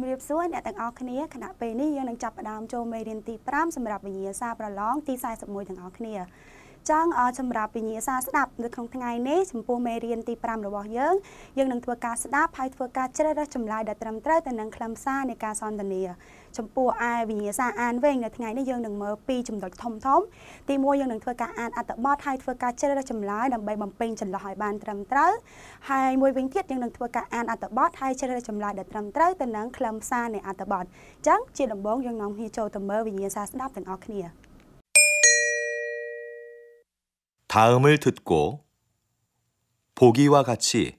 ជំរាបសួរអ្នកទាំងអស់គ្នាគណៈពេលនេះយើងនឹងចាប់ផ្ដើមចូលមេរៀនទី5សម្រាប់វិញ្ញាសាប្រឡងទី41ទាំងអស់គ្នាចង់សម្រាប់វិញ្ញាសាស្ដាប់នៅក្នុងថ្ងៃនេះចំពោះមេរៀនទី5របស់យើងយើងនឹងធ្វើការស្ដាប់ហើយធ្វើការជ្រើសរើសចម្លើយដែលត្រឹមត្រូវទៅនឹងខ្លឹមសារនៃការសន្ទនា ចំពោះឯវិញ្ញាសាអានវិញនៅថ្ងៃនេះយើងនឹងមើលពីរចំណុចធំធំទី1យើងនឹងធ្វើការអានអត្ថបទហើយធ្វើការជ្រើសរើសចម្លើយដើម្បីបំពេញចន្លោះឲ្យបានត្រឹមត្រូវហើយមួយវិញទៀតយើងនឹងធ្វើការអានអត្ថបទហើយជ្រើសរើសចម្លើយដែលត្រឹមត្រូវទៅនឹងខ្លឹមសារនៃអត្ថបទអញ្ចឹងជាដំបូងយើងនាំគ្នាចូលទៅមើលវិញ្ញាសាស្ដាប់ទាំងអស់គ្នា 다음을 듣고 보기와 같이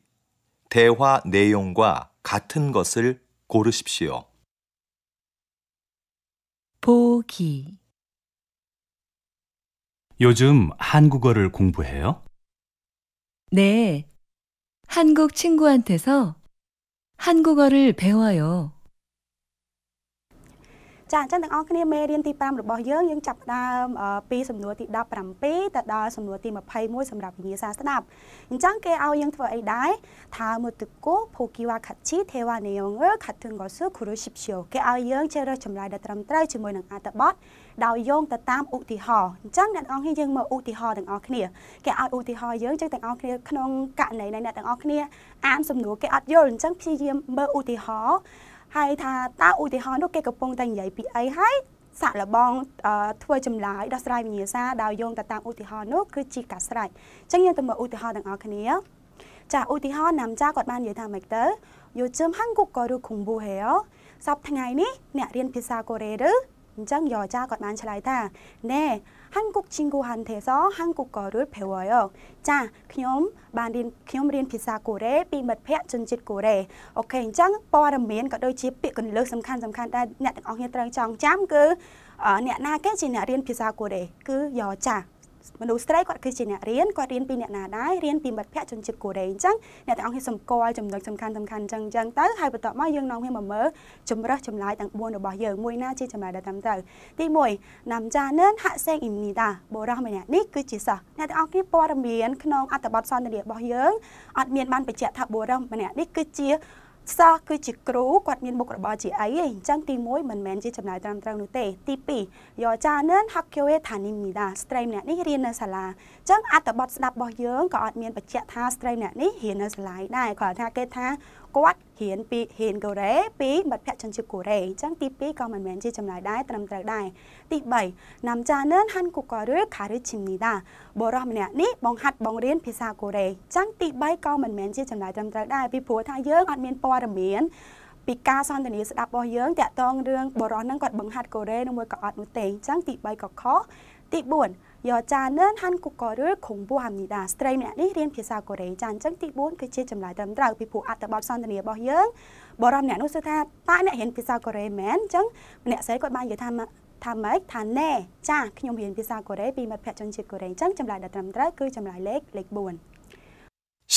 대화 내용과 같은 것을 고르십시오. 보기 요즘 한국어를 공부해요? 네. 한국 친구한테서 한국어를 배워요. ចាអញ្ចឹងទាំងអស់គ្នាមេរៀនទី5របស់យើងយើងចាប់ផ្ដើមពីសំណួរទី17ទៅដល់សំណួរទី21សម្រាប់វិញ្ញាសាស្ដាប់អញ្ចឹងគេឲ្យយើងធ្វើអីដែរថាមើលទឹកគោភូគីវ៉ាខាត់ជីទេវ៉ានេយងខាត់ទឹងកោស៊ូគូរូស៊ីបឈីគេឲ្យយើងជ្រើសរើសចម្លើយដែលត្រឹមត្រូវជាមួយនឹងអត្ថបទដោយយោងទៅតាមឧទាហរណ៍អញ្ចឹងអ្នកទាំងអស់គ្នាយើងមើលឧទាហរណ៍ទាំងអស់គ្នាគេឲ្យឧទាហរណ៍យើងចឹងទាំងអស់គ្នាក្នុងករណីនៃអ្នកទាំងអស់គ្នាអានសំណួរគេអត់យល់អញ្ចឹងព្យាយាមមើលឧទាហរណ៍ ហើយថាតើឧទាហរណ៍នោះគេកំពុងតែនិយាយពីអីហើយសាក់លបងធ្វើចម្លើយដោះស្រាយវិញ្ញាសាដោយយោងទៅតាមឧទាហរណ៍នោះគឺជាការស្រេចអញ្ចឹងយើងទៅមើលឧទាហរណ៍ទាំងអស់គ្នាចាឧទាហរណ៍ណាំចាគាត់បាននិយាយថាម៉េចទៅយោជឹមហាំងគុកក៏រូគុំប៊ូហេអូសប្តាហ៍ថ្ងៃនេះអ្នករៀនភាសាកូរ៉េឬអញ្ចឹងយោចាគាត់បានឆ្លើយថាណែ 한국 친구한테서 한국어를 배워요. 자, ខ្ញុំបានរៀនខ្ញុំរៀនភាសាកូរ៉េពីមិត្តភ័ក្តិជនជាតិកូរ៉េអូខេអញ្ចឹងព័ត៌មានក៏ដូចជាពាក្យគន្លឹះសំខាន់សំខាន់ដែលអ្នកទាំងអស់គ្នាត្រូវចងចាំគឺ មនុស្សស្រីគាត់គឺជាអ្នករៀនគាត់រៀនពីអ្នកណាដែររៀនពីមិត្តភ័ក្តិជនជាតិកូរ៉េអញ្ចឹងអ្នកទាំងអស់គ្នាសម្គាល់ចំណុចសំខាន់សំខាន់អញ្ចឹងអញ្ចឹងទៅហើយបន្ទាប់មកយើងនាំគ្នាមកមើលចម្រឹះចម្លើយទាំង4របស់យើងមួយណាជាចម្លើយដែលត្រឹមត្រូវទី1ណាំចានឿនហាក់សេងអ៊ីមីតាបូរ៉ាម្នាក់នេះគឺជាសិស្សអ្នកទាំងអស់គ្នាព័ត៌មានក្នុងអត្ថបទសន្ទនារបស់យើងអត់មានបានបញ្ជាក់ថាបូរ៉ាម្នាក់នេះគឺជា សិស្សគឺជាគ្រូគាត់មានមុខរបរជាអីទេអញ្ចឹងទី1មិនមែនជាចំណាយត្រឹមត្រូវនោះទេទី2យោចានឿនហាក់គវេថានីមីដាស្ត្រីម្នាក់នេះរៀននៅសាលាអញ្ចឹងអត្ថបទស្ដាប់របស់យើងក៏អត់មានបញ្ជាក់ថាស្ត្រីម្នាក់នេះរៀននៅសាលាដែរគាត់ថាគេថា គាត់រៀនពីរៀនកូរ៉េពីមិត្តភ័ក្តិជនជាតិកូរ៉េអញ្ចឹងទី2ក៏មិនមែនជាចម្លើយដែរត្រឹមត្រូវដែរទី3ណាំចានឿនហាន់គូកឬខារឺឈីមនីដាបរោះម្នាក់នេះបងហាត់បងរៀនភាសាកូរ៉េអញ្ចឹងទី3ក៏មិនមែនជាចម្លើយត្រឹមត្រូវដែរពីព្រោះថាយើងអត់មានព័ត៌មានពីការសន្ទនាស្ដាប់របស់យើងតាក់ទងរឿងបរោះហ្នឹងគាត់បង្ហាត់កូរ៉េនោះមួយក៏អត់នោះទេអញ្ចឹងទី3ក៏ខុសទី4 여자는한국어를공부합니다ស្ត្រីម្នាក់នេះរៀនភាសាកូរ៉េចាអញ្ចឹងទី4គឺជាចម្លើយត្រឹមត្រូវពីព្រោះអត្ថបទសន្ទនារបស់យើងបរិមម្នាក់នោះសួរថាតើអ្នករៀនភាសាកូរ៉េមែនអញ្ចឹងម្នាក់ស្រីគាត់បាននិយាយថាថាម៉េចថាណែចាខ្ញុំរៀនភាសាកូរ៉េពីមិត្តភ័ក្តិជនជាតិកូរ៉េអញ្ចឹងចម្លើយដែលត្រឹមត្រូវគឺចម្លើយលេខលេខ4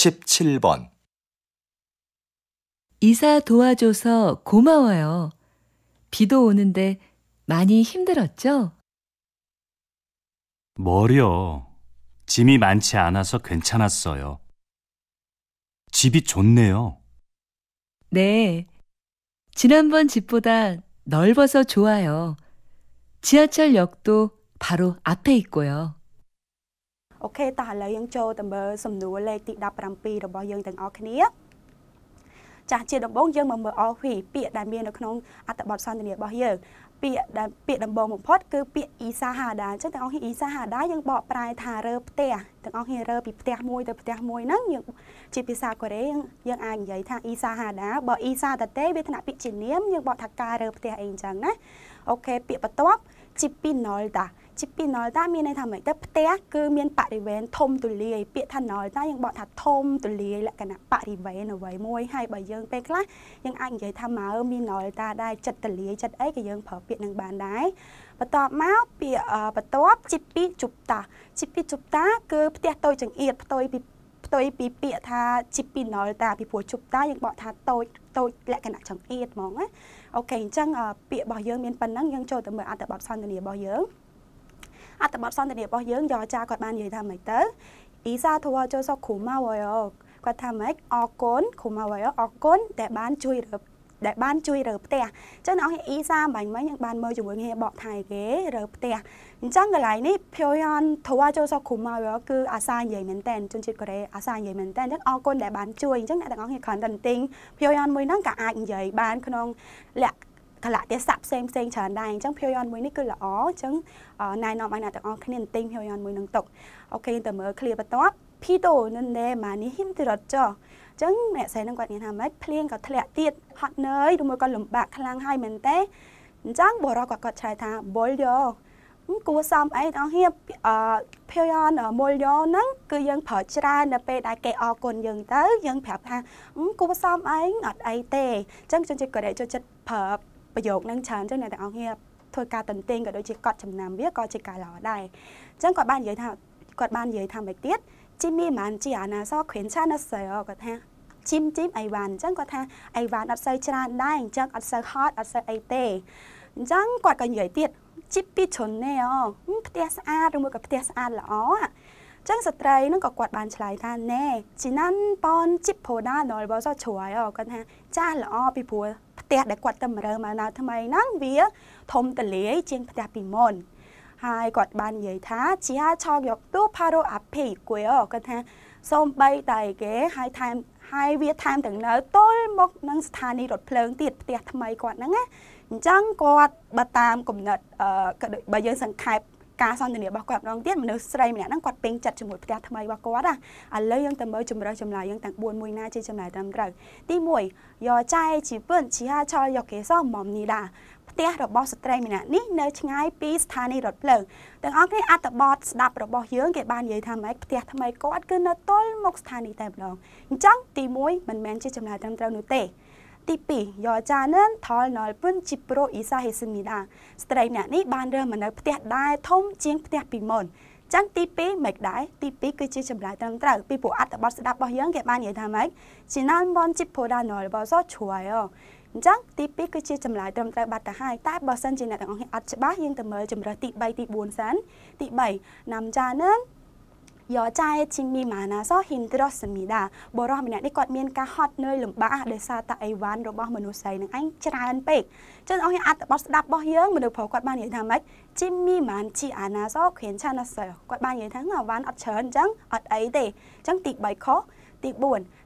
17번 이사 도와줘서 고마워요. 비도 오는데 많이 힘들었죠? 머리요. 짐이 많지 않아서 괜찮았어요. 집이 좋네요. 네. 지난번 집보다 넓어서 좋아요. 지하철역도 바로 앞에 있고요. អូខេតោះឥឡូវយើងចូលទៅមើលសំណួរលេខទី17របស់យើងទាំងអស់គ្នាចាស់ជាដំបូងយើងមកមើល all ពីពាក្យដែលមាននៅក្នុងអត្ថបទសន្ទនារបស់យើង ពាក្យដែលពាក្យដំបូងបំផុតគឺពាក្យអ៊ីសាហាដាអញ្ចឹងទាំងអស់គ្នាអ៊ីសាហាដាយើងបកប្រែថារើផ្ទះទាំងអស់គ្នារើពីផ្ទះមួយទៅផ្ទះមួយហ្នឹងយើងជាភាសាកូរ៉េយើងអាចនិយាយថាអ៊ីសាហាដាបើអ៊ីសាតាតេវាថ្នាក់ពាក្យជានាមយើងបកថាការរើផ្ទះអីអញ្ចឹងណាអូខេពាក្យបន្ទាប់ ជីពីណុលតាជីពីណុលតាមានន័យថាម៉េចទៅផ្ទះគឺមានបរិវេណធំទូលាយពាក្យថាណុលតាយើងបកថាធំទូលាយលក្ខណៈបរិវេណអ្វីមួយហើយបើយើងពេលខ្លះយើងអាចនិយាយថាម៉ៅមានណុលតាដែរចិត្តទូលាយចិត្តអីក៏យើងប្រើពាក្យនឹងបានដែរបន្ទាប់មកពាក្យបន្ទាប់ជីពីជុបតាជីពីជុបតាគឺផ្ទះតូចចង្អៀតផ្ទុយពីផ្ទុយពីពាក្យថាជីពីណុលតាពីព្រោះជុបតាយើងបកថាតូចតូចលក្ខណៈចង្អៀតហ្មងណា អូខេអញ្ចឹងពាក្យរបស់យើងមានប៉ុណ្ណឹងយើងចូលទៅមើលអត្ថបទសន្ទនារបស់យើងអត្ថបទសន្ទនារបស់យើងយកចាគាត់បាននិយាយថាម៉េចទៅអ៊ីសាធួចូលសុខគ្រូម៉ៅអើគាត់ថាម៉េចអរគុណគ្រូម៉ៅអរគុណដែលបានជួយរើដែលបានជួយរើផ្ទះអញ្ចឹងអ្នកនរអ៊ីសាបាញ់មិញយើងបានមើលជាមួយគ្នាបកថៃគេរើផ្ទះ អញ្ចឹងកន្លែងនេះភយ័នធួចូលសគុំមកគឺអាសានិយាយមែនតើជនជាតិកូរ៉េអាសានិយាយមែនតើអញ្ចឹងអរគុណដែលបានជួយអញ្ចឹងអ្នកទាំងអស់គ្នាគ្រាន់តែទិញភយ័នមួយហ្នឹងក៏អាចនិយាយបានក្នុងលក្ខកលៈទេសៈផ្សេងផ្សេងច្រើនដែរអញ្ចឹងភយ័នមួយនេះគឺល្អអញ្ចឹងណែនាំឲ្យអ្នកទាំងអស់គ្នាទិញភយ័នមួយនឹងទុកអូខេទៅមើល clear បន្ទាប់ Pito នឹងណែម៉ានេះហ៊ីមទីរត់ចុះអញ្ចឹងអ្នកស្រីនឹងគាត់និយាយថាម៉េចភ្លៀងក៏ធ្លាក់ទៀតហត់នឿយឬមួយក៏លំបាកខ្លាំងហើយមែនទេអញ្ចឹងបរោះគាត់គាត់ឆ្លើយថាបុលយក គួសមអីបងហៀបអឺភយ័នមុលយោហ្នឹងគឺយើងប្រើច្រើននៅពេលដែលគេអរគុណយើងទៅយើងប្រាប់ថាគួសមអីអត់អីទេអញ្ចឹងជនជាតិកូរ៉េចូលចិត្តប្រើប្រយោគហ្នឹងច្រើនអញ្ចឹងអ្នកទាំងអស់គ្នាធ្វើការតន្ទិញក៏ដូចជាកត់ចំណាំវាក៏ជាការល្អដែរអញ្ចឹងគាត់បាននិយាយថាគាត់បាននិយាយថាមិនទៀតជីមីម៉ានជីអាណាសខឿនឆាណាសើគាត់ថាជីមជីមអីវ៉ាន់អញ្ចឹងគាត់ថាអីវ៉ាន់អត់សូវច្រើនដែរអញ្ចឹងអត់សូវហត់អត់សូវអីទេអញ្ចឹងគាត់ក៏និយាយទៀត ជីបពីជ្រុនណែអូផ្ទះស្អាតឬមួយក៏ផ្ទះស្អាតល្អចឹងស្ត្រីហ្នឹងក៏គាត់បានឆ្លើយថាណែជីណាន់ប៉នជីបផូដាណលបសជ្រួយអូគាត់ថាចាស់ល្អពីព្រោះផ្ទះដែលគាត់ទៅរើមកនៅថ្មីហ្នឹងវាធំតលាយជាងផ្ទះពីមុនហើយគាត់បាននិយាយថាជាឆោកយកទូផារ៉ូអាភីគួយអូគាត់ថាសូមបីតែគេហើយថែមហើយវាថែមទាំងនៅទល់មកនឹងស្ថានីយ៍រថភ្លើងទៀតផ្ទះថ្មីគាត់ហ្នឹងណា អញ្ចឹងគាត់បើតាមគំនិតអឺបើយើងសង្ខេបការសន្ទនារបស់គាត់ម្ដងទៀតមនុស្សស្រីម្នាក់ហ្នឹងគាត់ពេញចិត្តជាមួយផ្ទះថ្មីរបស់គាត់ណាឥឡូវយើងទៅមើលជំរើសចម្លើយយើងទាំង4មួយណាជាចម្លើយត្រឹមត្រូវទី1យកចៃជីពឿនជាឆលយកគេសមុំនេះដាផ្ទះរបស់ស្ត្រីម្នាក់នេះនៅឆ្ងាយពីស្ថានីយ៍រថភ្លើងទាំងអស់គ្នាអត្តបទស្ដាប់របស់យើងគេបាននិយាយថាម៉េចផ្ទះថ្មីគាត់គឺនៅទល់មុខស្ថានីយ៍តែម្ដងអញ្ចឹងទី1មិនមែនជាចម្លើយត្រឹមត្រូវនោះទេ ទី2យកចានឹងថលណលពុនជីប្រូអ៊ីសាហេសមីដាស្ត្រីអ្នកនេះបានរើមកនៅផ្ទះដែរធំជាងផ្ទះពីមុនចឹងទី2មិនដែរទី2គឺជាចម្លើយត្រឹមត្រូវពីព្រោះអត្ថបទស្ដាប់របស់យើងគេបាននិយាយថាម៉េចជាណានបនជីប្រូដាណលបសឈួយអញ្ចឹងទី2គឺជាចម្លើយត្រឹមត្រូវបាត់ទៅហើយតែបើសិនជាអ្នកទាំងអស់គ្នាអត់ច្បាស់យើងទៅមើលចម្រើសទី3ទី4សិនទី3ណាំចានឹង យកចៃជីមីម៉ាណាសហ៊ីនត្រសមីដាបរោះម្នាក់នេះគាត់មានការហត់នឿយលំបាកដោយសារតែអីវ៉ាន់របស់មនុស្សស្រីនឹងឯងច្រើនពេកចឹងអស់អត្ថបទស្ដាប់របស់យើងមនុស្សប្រុសគាត់បាននិយាយថាម៉េចជីមីម៉ានជីអាណាសខៀនឆាណាសគាត់បាននិយាយថាអវ៉ាន់អត់ច្រើនអញ្ចឹងអត់អីទេអញ្ចឹងទី3ខុសទី4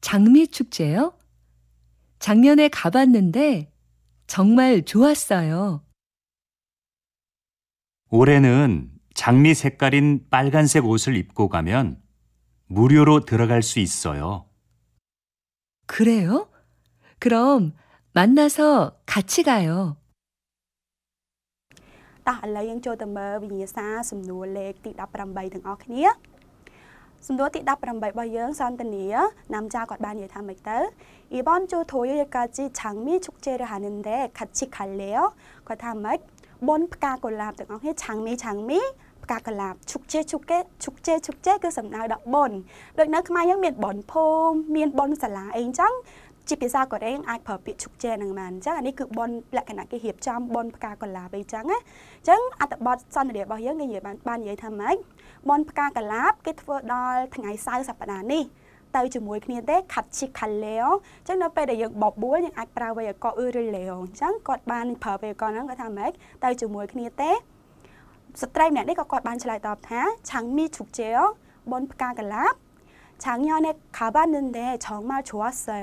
장미 축제요? 작년에 가봤는데 정말 좋았어요. 올해는 장미 색깔인 빨간색 옷을 입고 가면 무료로 들어갈 수 있어요. 그래요? 그럼 만나서 같이 가요. តោះឥឡូវយើងចូលទៅមើលវិញ្ញាសាសំណួរលេខទី18ទាំងអស់គ្នា សំណួរទី18របស់យើងសន្តានាណាមចាគាត់បាននិយាយថាម៉េចទៅអ៊ីបនជូធូយយកាជីឆាំងមីឈុកជេរហានិនដេខាត់ឈីខាលេគាត់ថាម៉េចបនផ្កាកុលាបទាំងអស់គ្នាឆាំងមីឆាំងមីផ្កាកុលាបឈុកជេឈុកគេឈុកជេឈុកជេគឺសំដៅដល់បនដូចនៅខ្មែរយើងមានបនភូមិមានបនសាលាអីអញ្ចឹងជាភាសាកូរ៉េអាចប្រើពាក្យឈុកជេនឹងបានអញ្ចឹងអានេះគឺបនលក្ខណៈគេរៀបចំបនផ្កាកុលាបអីចឹងណាអញ្ចឹងអត្ថបទសន្ទនារបស់យើងគេនិយាយបានបាននិយាយថាម៉េច បនផ្កាកលាបគេធ្វើដល់ថ្ងៃសៅរ៍សប្តាហ៍នេះទៅជាមួយគ្នាទេខាត់ឈីខាលេអញ្ចឹងនៅពេលដែលយើងបបួលយើងអាចប្រើវេយកកអ៊ឺរិលេអញ្ចឹងគាត់បានប្រើវេយកកហ្នឹងគាត់ថាម៉េចទៅជាមួយគ្នាទេស្ត្រីម្នាក់នេះក៏គាត់បានឆ្លើយតបថាឆាំងមីជុកជេបនផ្កាកលាបឆាំងញ៉ានេះខាបាននឹងដែរឆងមកជ្រោះសើ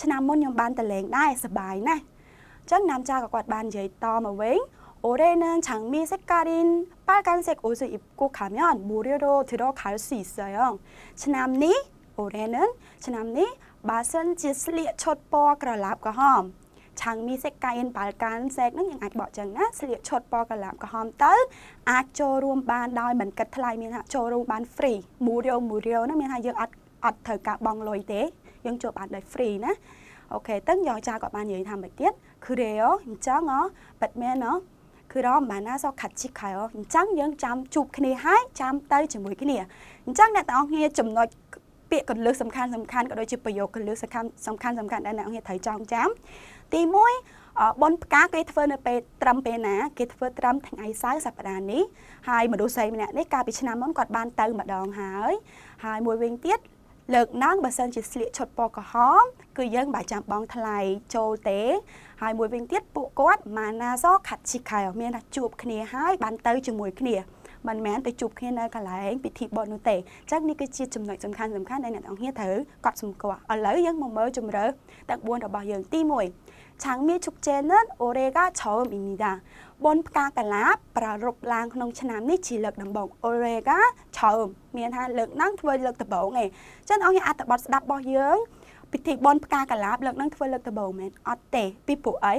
ឆ្នាំមុនខ្ញុំបានតលេងដែរសបាយណាស់អញ្ចឹងណាមចាក៏គាត់បាននិយាយតមកវិញ 올해는 장미 색깔인 빨간색 옷을 입고 가면 무료로 들어갈 수 있어요. 지남니 올해는 지남니 맛은 지슬리 촛보 그럴랍과 험. 장미 색깔인 빨간색 នឹងយើងអាចបកចឹងណាស្លៀកឈុតពណ៌កន្លាបក្រហមទៅអាចចូលរួមបានដោយមិនគិតថ្លៃមានថាចូលរួមបាន free មូរៀលមូរៀលហ្នឹងមានថាយើងអត់អត់ត្រូវការបង់លុយទេយើងចូលបានដោយ free ណា អូខេតឹងយកចាគាត់បាននិយាយថាមិនទៀតគឺរេអអញ្ចឹងអបាត់មែនអ គឺរំបានណាសខាត់ជីខៃអអញ្ចឹងយើងចាំជួបគ្នាហើយចាំទៅជាមួយគ្នាអញ្ចឹងអ្នកទាំងអស់គ្នាចំណុចពាក្យកលឹះសំខាន់សំខាន់ក៏ដូចជាប្រយោគកលឹះសំខាន់សំខាន់សំខាន់ដែលអ្នកទាំងអស់គ្នាត្រូវចងចាំទី1បនផ្កាគេធ្វើនៅពេលត្រឹមពេលណាគេធ្វើត្រឹមថ្ងៃសៅរ៍សប្តាហ៍នេះហើយមនុស្សស្រីម្នាក់នេះកាលពីឆ្នាំមុនគាត់បានទៅម្ដងហើយហើយមួយវិញទៀតលើកឡើងបើសិនជាស្លៀកឈុតពណ៌ក្រហម គឺយើងមិនបាច់ចាំបងថ្លៃចូលទេហើយមួយវិញទៀតពួកគាត់ម៉ាណាសខាត់ជីខៃមានថាជួបគ្នាហើយបានទៅជាមួយគ្នាមិនមែនទៅជួបគ្នានៅកន្លែងពិធីបុណ្យនោះទេអញ្ចឹងនេះគឺជាចំណុចសំខាន់សំខាន់ដែលអ្នកទាំងគ្នាត្រូវកត់សម្គាល់ឥឡូវយើងមកមើលជំរើសទាំង4របស់យើងទី1ឆាងមីជុកជេនិនអូរេកាឆោមីនីដាបុណ្យផ្កាកាឡាប្រារព្ធឡើងក្នុងឆ្នាំនេះជាលើកដំបូងអូរេកាឆោមមានថាលើកហ្នឹងធ្វើលើកដំបូងឯងអញ្ចឹងអង្គអត្ថបទស្ដាប់របស់យើង ពិធីបុណ្យផ្កាកលាបលើកហ្នឹងធ្វើលើកដំបូងមែនអត់ទេពីព្រោះអី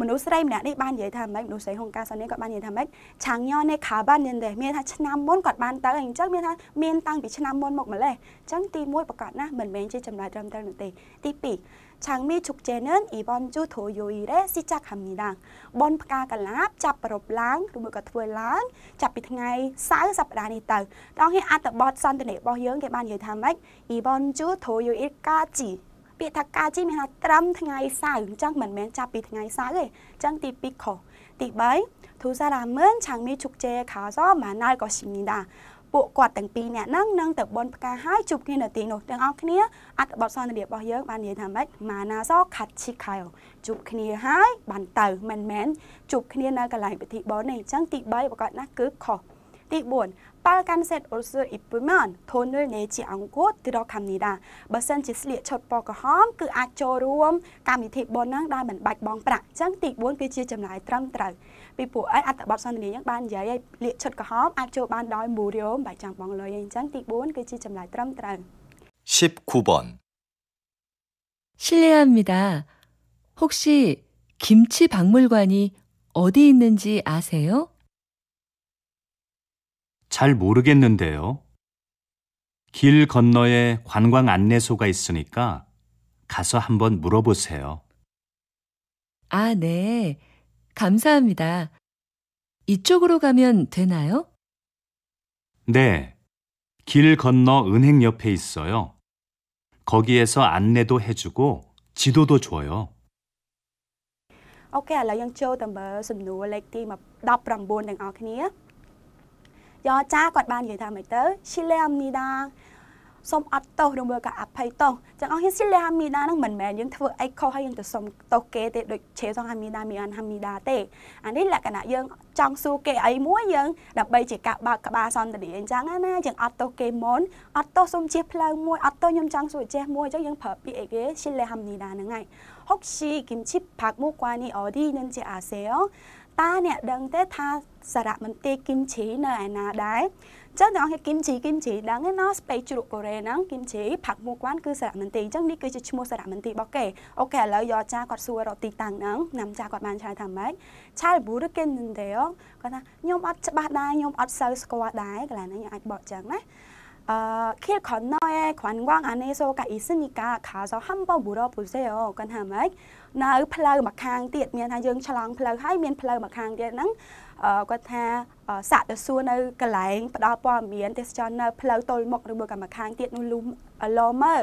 មនុស្សស្រីម្នាក់នេះបាននិយាយថាម៉េចមនុស្សស្រីហុងកាសនេះគាត់បាននិយាយថាម៉េចឆាងញ៉នេះខាបាននិយាយមានថាឆ្នាំមុនគាត់បានទៅអញ្ចឹងមានថាមានតាំងពីឆ្នាំមុនមកម្លេះអញ្ចឹងទី1ប្រកាសណាមិនមែនជាចម្លើយត្រឹមត្រូវនោះទេទី2 장미 축제는 이번 주 토요일에 시작합니다. 본ផ្កាកលាបចាប់ប្រពឡើងឬមួយក៏ធ្វើឡើងចាប់ពីថ្ងៃសៅរ៍សប្តាហ៍នេះទៅដល់នេះអត្ថបទសន្ទនារបស់យើងគេបាននិយាយថាម៉េច 이번 주 토요일까지 ពាក្យថាកាជីមានថាត្រឹមថ្ងៃសៅរ៍អញ្ចឹងមិនមែនចាប់ពីថ្ងៃសៅរ៍ទេអញ្ចឹងទី2ខុសទី3두 사람은 장미 축제에 가서 만날 것입니다. ពួកគាត់ទាំងពីរអ្នកហ្នឹងនឹងទៅបនផ្កាហើយជួបគ្នានៅទីនោះទាំងអស់គ្នាអត្ថបទសន្ទនារបស់យើងបាននិយាយថាម៉េចម៉ាណាសខាត់ឈីខៃជួបគ្នាហើយបានទៅមិនមែនជួបគ្នានៅកន្លែងពិធីបនទេអញ្ចឹងទី3ប្រកាសណាគឺខុសទី4ប៉ាល់កាន់សេតអូស៊ឺអ៊ីពម៉ានធូនលនេជាអង្គតទីរកខាំនីដាបើសិនជាស្លៀកឈុតពណ៌ក្រហមគឺអាចចូលរួមកម្មវិធីបុណ្យហ្នឹងដែលមិនបាច់បង់ប្រាក់អញ្ចឹងទី4គឺជាចំណាយត្រឹមត្រូវ ពីព្រោះអីអត្ថបទសន្ទនាយើងបាននិយាយឲ្យលាកឈុតក្រហមអាចចូលបានដោយមូរៀលមិនបាច់ចាំបងលុយអីអញ្ចឹងទី4គឺជាចម្លើយត្រឹមត្រូវ19번 실례합니다. 혹시 김치 박물관이 어디 있는지 아세요? 잘 모르겠는데요. 길 건너에 관광 안내소가 있으니까 가서 한번 물어보세요. 아, 네. 감사합니다. 이쪽으로 가면 되나요? 네. 길 건너 은행 옆에 있어요. 거기에서 안내도 해주고 지도도 줘요. អូខេឥឡូវយើងចូលទៅមើលសំណួរលេខទី19ទាំងអស់គ្នាយ៉ចាគាត់បាននិយាយថាម៉េចទៅ Shileamnida សូមអត់ទោសឬមួយក៏អភ័យទោសចឹងអស់ហ៊ានសិលាហាមីដានឹងមិនមែនយើងធ្វើអីខុសហើយយើងទៅសូមទោសគេទេដូចឆេសងហាមីដាមីអានហាមីដាទេអានេះលក្ខណៈយើងចង់សួរគេអីមួយយើងដើម្បីជាការបើកក្បាលសន្តិភាពអញ្ចឹងណាយើងអត់ទោសគេមុនអត់ទោសសូមជៀសផ្លូវមួយអត់ទោសខ្ញុំចង់សួរចេះមួយអញ្ចឹងយើងប្រើពាក្យអីគេសិលាហាមីដានឹងហើយហុកស៊ីគីមឈីផាក់មកគួរនេះអូឌីនឹងជាអាសេអូតាអ្នកដឹងទេថាសារៈមន្ទីរគីមឈីនៅឯណាដែរ ចឹងអ្នកនរគីមជីគីមជីដឹងណាស្ពៃជ្រក់កូរ៉េហ្នឹងគីមជីផាក់មួយគាត់គឺសារមន្ទីរចឹងនេះគឺជាឈ្មោះសារមន្ទីររបស់គេអូខេឥឡូវយកចាគាត់សួររកទីតាំងហ្នឹងណាំចាគាត់បានឆ្លើយថាម៉េចឆាលប៊ូរកេនដេគាត់ថាខ្ញុំអត់ច្បាស់ដែរខ្ញុំអត់សូវស្គាល់ដែរកន្លែងហ្នឹងខ្ញុំអាចបកចឹងណាអឺឃីលខនណយខាន់វងអានេសូកាអ៊ីសិនីកាខាសហាំបោប៊ូរ៉ូពូសេអូគាត់ថាម៉េចនៅផ្លូវមកខាងទៀតមានថាយើងឆ្លងផ្លូវហើយមានផ្លូវមកខាងទៀតហ្នឹង គាត់ថាសាក់ទៅសួរនៅកន្លែងផ្ដល់ព័ត៌មានទេសចរនៅផ្លូវទល់មុខឬមួយក៏ម្ខាងទៀតនោះលូឡមើ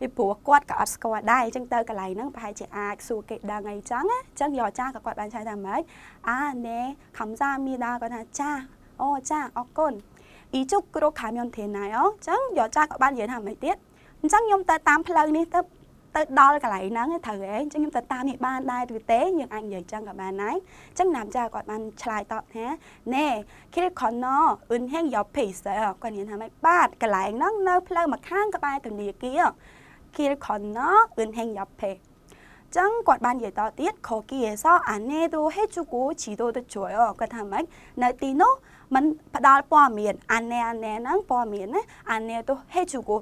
ពីព្រោះគាត់ក៏អត់ស្គាល់ដែរអញ្ចឹងទៅកន្លែងហ្នឹងប្រហែលជាអាចសួរគេដឹងអីចឹងអញ្ចឹងយកចាក៏គាត់បានឆ្លើយថាម៉េចអាណែខំសាមីដាគាត់ថាចាអូចាអរគុណអ៊ីជុកគ្រូខាមយន្តទេណាអញ្ចឹងយកចាក៏បាននិយាយថាម៉េចទៀតអញ្ចឹងខ្ញុំទៅតាមផ្លូវនេះទៅ ទៅដល់កន្លែងហ្នឹងត្រូវហ៎អញ្ចឹងខ្ញុំទៅតាមនេះបានដែរឬទេយើងអាចនិយាយចឹងក៏បានដែរអញ្ចឹងណាមចាគាត់បានឆ្លើយតបថាណែ Kil Corner អ៊ុនហេងយកភេសគាត់និយាយថាម៉េចបាទកន្លែងហ្នឹងនៅផ្លូវម្ខាងក្បែរធនាគារ Kil Corner អ៊ុនហេងយកភេចឹងគាត់បាននិយាយតទៀតខគីអេសអានេដូហេជូគូជីដូទៅជួយគាត់ថាម៉េចនៅទីនោះมันផ្ដល់ព័ត៌មានអានេអានេហ្នឹងព័ត៌មានណាអានេទៅហេជូគូ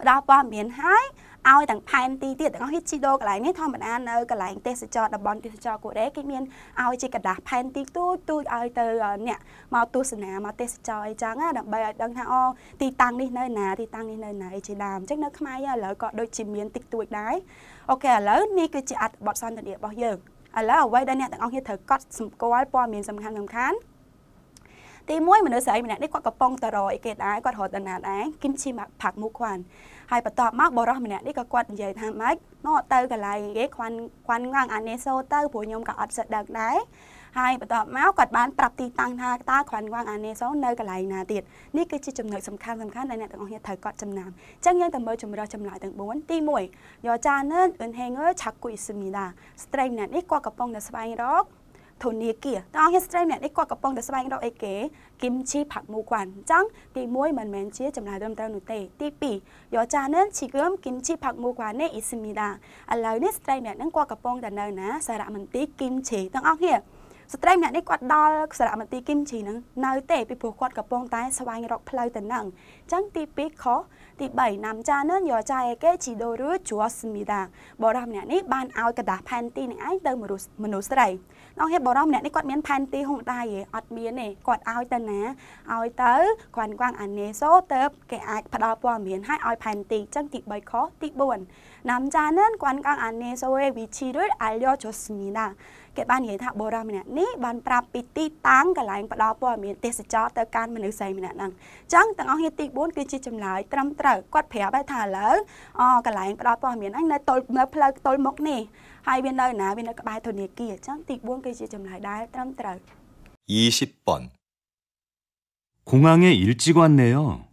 ផ្ដល់ព័ត៌មានហើយ ឲ្យទាំងផែនទីទៀតទាំងអស់ហ៊ីជីដូកន្លែងនេះធម្មតានៅកន្លែងទេសចរតំបន់ទេសចរកូរ៉េគេមានឲ្យជាกระดาษផែនទីទូចទូចឲ្យទៅអ្នកមកទស្សនាមកទេសចរអីចឹងដើម្បីឲ្យដឹងថាអូទីតាំងនេះនៅណាទីតាំងនេះនៅណាអីជាដើមអញ្ចឹងនៅខ្មែរឥឡូវក៏ដូចជាមានតិចតួចដែរអូខេឥឡូវនេះគឺជាអត្ថបទសន្ទនារបស់យើងឥឡូវអ្វីដែលអ្នកទាំងអស់គ្នាត្រូវកត់សម្គាល់ព័ត៌មានសំខាន់សំខាន់ទី1មនុស្សស្រីម្នាក់នេះគាត់កំពុងតរអីគេដែរគាត់រត់ទៅណាដែរគឹមឈីផាក់មុខខ្វាន់ ហើយបន្ទាប់មកបរោះម្នាក់នេះក៏គាត់និយាយថាម៉េចនោះទៅកន្លែងគេខ្វាន់ខ្វាន់ងាំងអានេសូទៅព្រោះខ្ញុំក៏អត់សិតដឹកដែរហើយបន្ទាប់មកគាត់បានប្រាប់ទីតាំងថាតើខ្វាន់ងាំងអានេសូនៅកន្លែងណាទៀតនេះគឺជាចំណុចសំខាន់សំខាន់ដែលអ្នកទាំងអស់គ្នាត្រូវកត់ចំណាំអញ្ចឹងយើងទៅមើលចម្រោះចម្លើយទាំង4ទី1យោចានអឺនហេងអឺឆាក់គួយសមីដាស្ត្រីម្នាក់នេះគាត់កំពុងតែស្វែងរកធនាគារតើហ៊ានស្ត្រីម្នាក់នេះគាត់កំពុងតែស្វែងរកអីគេ គឹមឈីផាក់មូគាត់អញ្ចឹងទី1មិនមែនជាចម្លើយត្រឹមត្រូវនោះទេទី2យោចានឹងជីគឹមគឹមឈីផាក់មូគាត់នេះអ៊ីស្មីដាឥឡូវនេះស្ត្រីម្នាក់ហ្នឹងគាត់កំពុងតែនៅណាសារមន្ទីរគឹមឈីទាំងអស់គ្នាស្ត្រីម្នាក់នេះគាត់ដល់សារមន្ទីរគឹមឈីហ្នឹងនៅទេពីព្រោះគាត់កំពុងតែស្វែងរកផ្លូវទៅហ្នឹងអញ្ចឹងទី2ខទី3ណាំចានឹងយកចាឯគេជីដូឬជួស្មីដាបរិសម្នាក់នេះបានឲ្យកដាស់ផែនទីនឹងឯងទៅមនុស្សស្រី ដល់ហេតុបរិសម្នាក់នេះគាត់មានផែនទីហុងដៃឯអត់មានទេគាត់ឲ្យទៅណាឲ្យទៅគាត់គួងអានេសូទៅគេអាចផ្ដល់ព័ត៌មានឲ្យឲ្យផែនទីអញ្ចឹងទី3ខទី4ណាំចានឹងគាត់គួងអានេសូឯវិជីឬអាលយោជូស្មីដាគេបាននិយាយថាបុរសម្នាក់នេះបានប្រាប់ពីទីតាំងកន្លែងផ្ដល់ព័ត៌មានទេសចរទៅកាន់មនុស្សស្រីម្នាក់ហ្នឹងអញ្ចឹងទាំងអស់គ្នាទី4គឺជាចម្លើយត្រឹមត្រូវគាត់ប្រាប់ឲ្យថាឥឡូវអកន្លែងផ្ដល់ព័ត៌មានហ្នឹងនៅទល់នៅផ្លូវទល់មុខនេះ ហើយវានៅណាវានៅក្បែរធនាគារអញ្ចឹងទី4គឺជាចម្លើយដែលត្រឹមត្រូវ 20번 공항에 일찍 왔네요.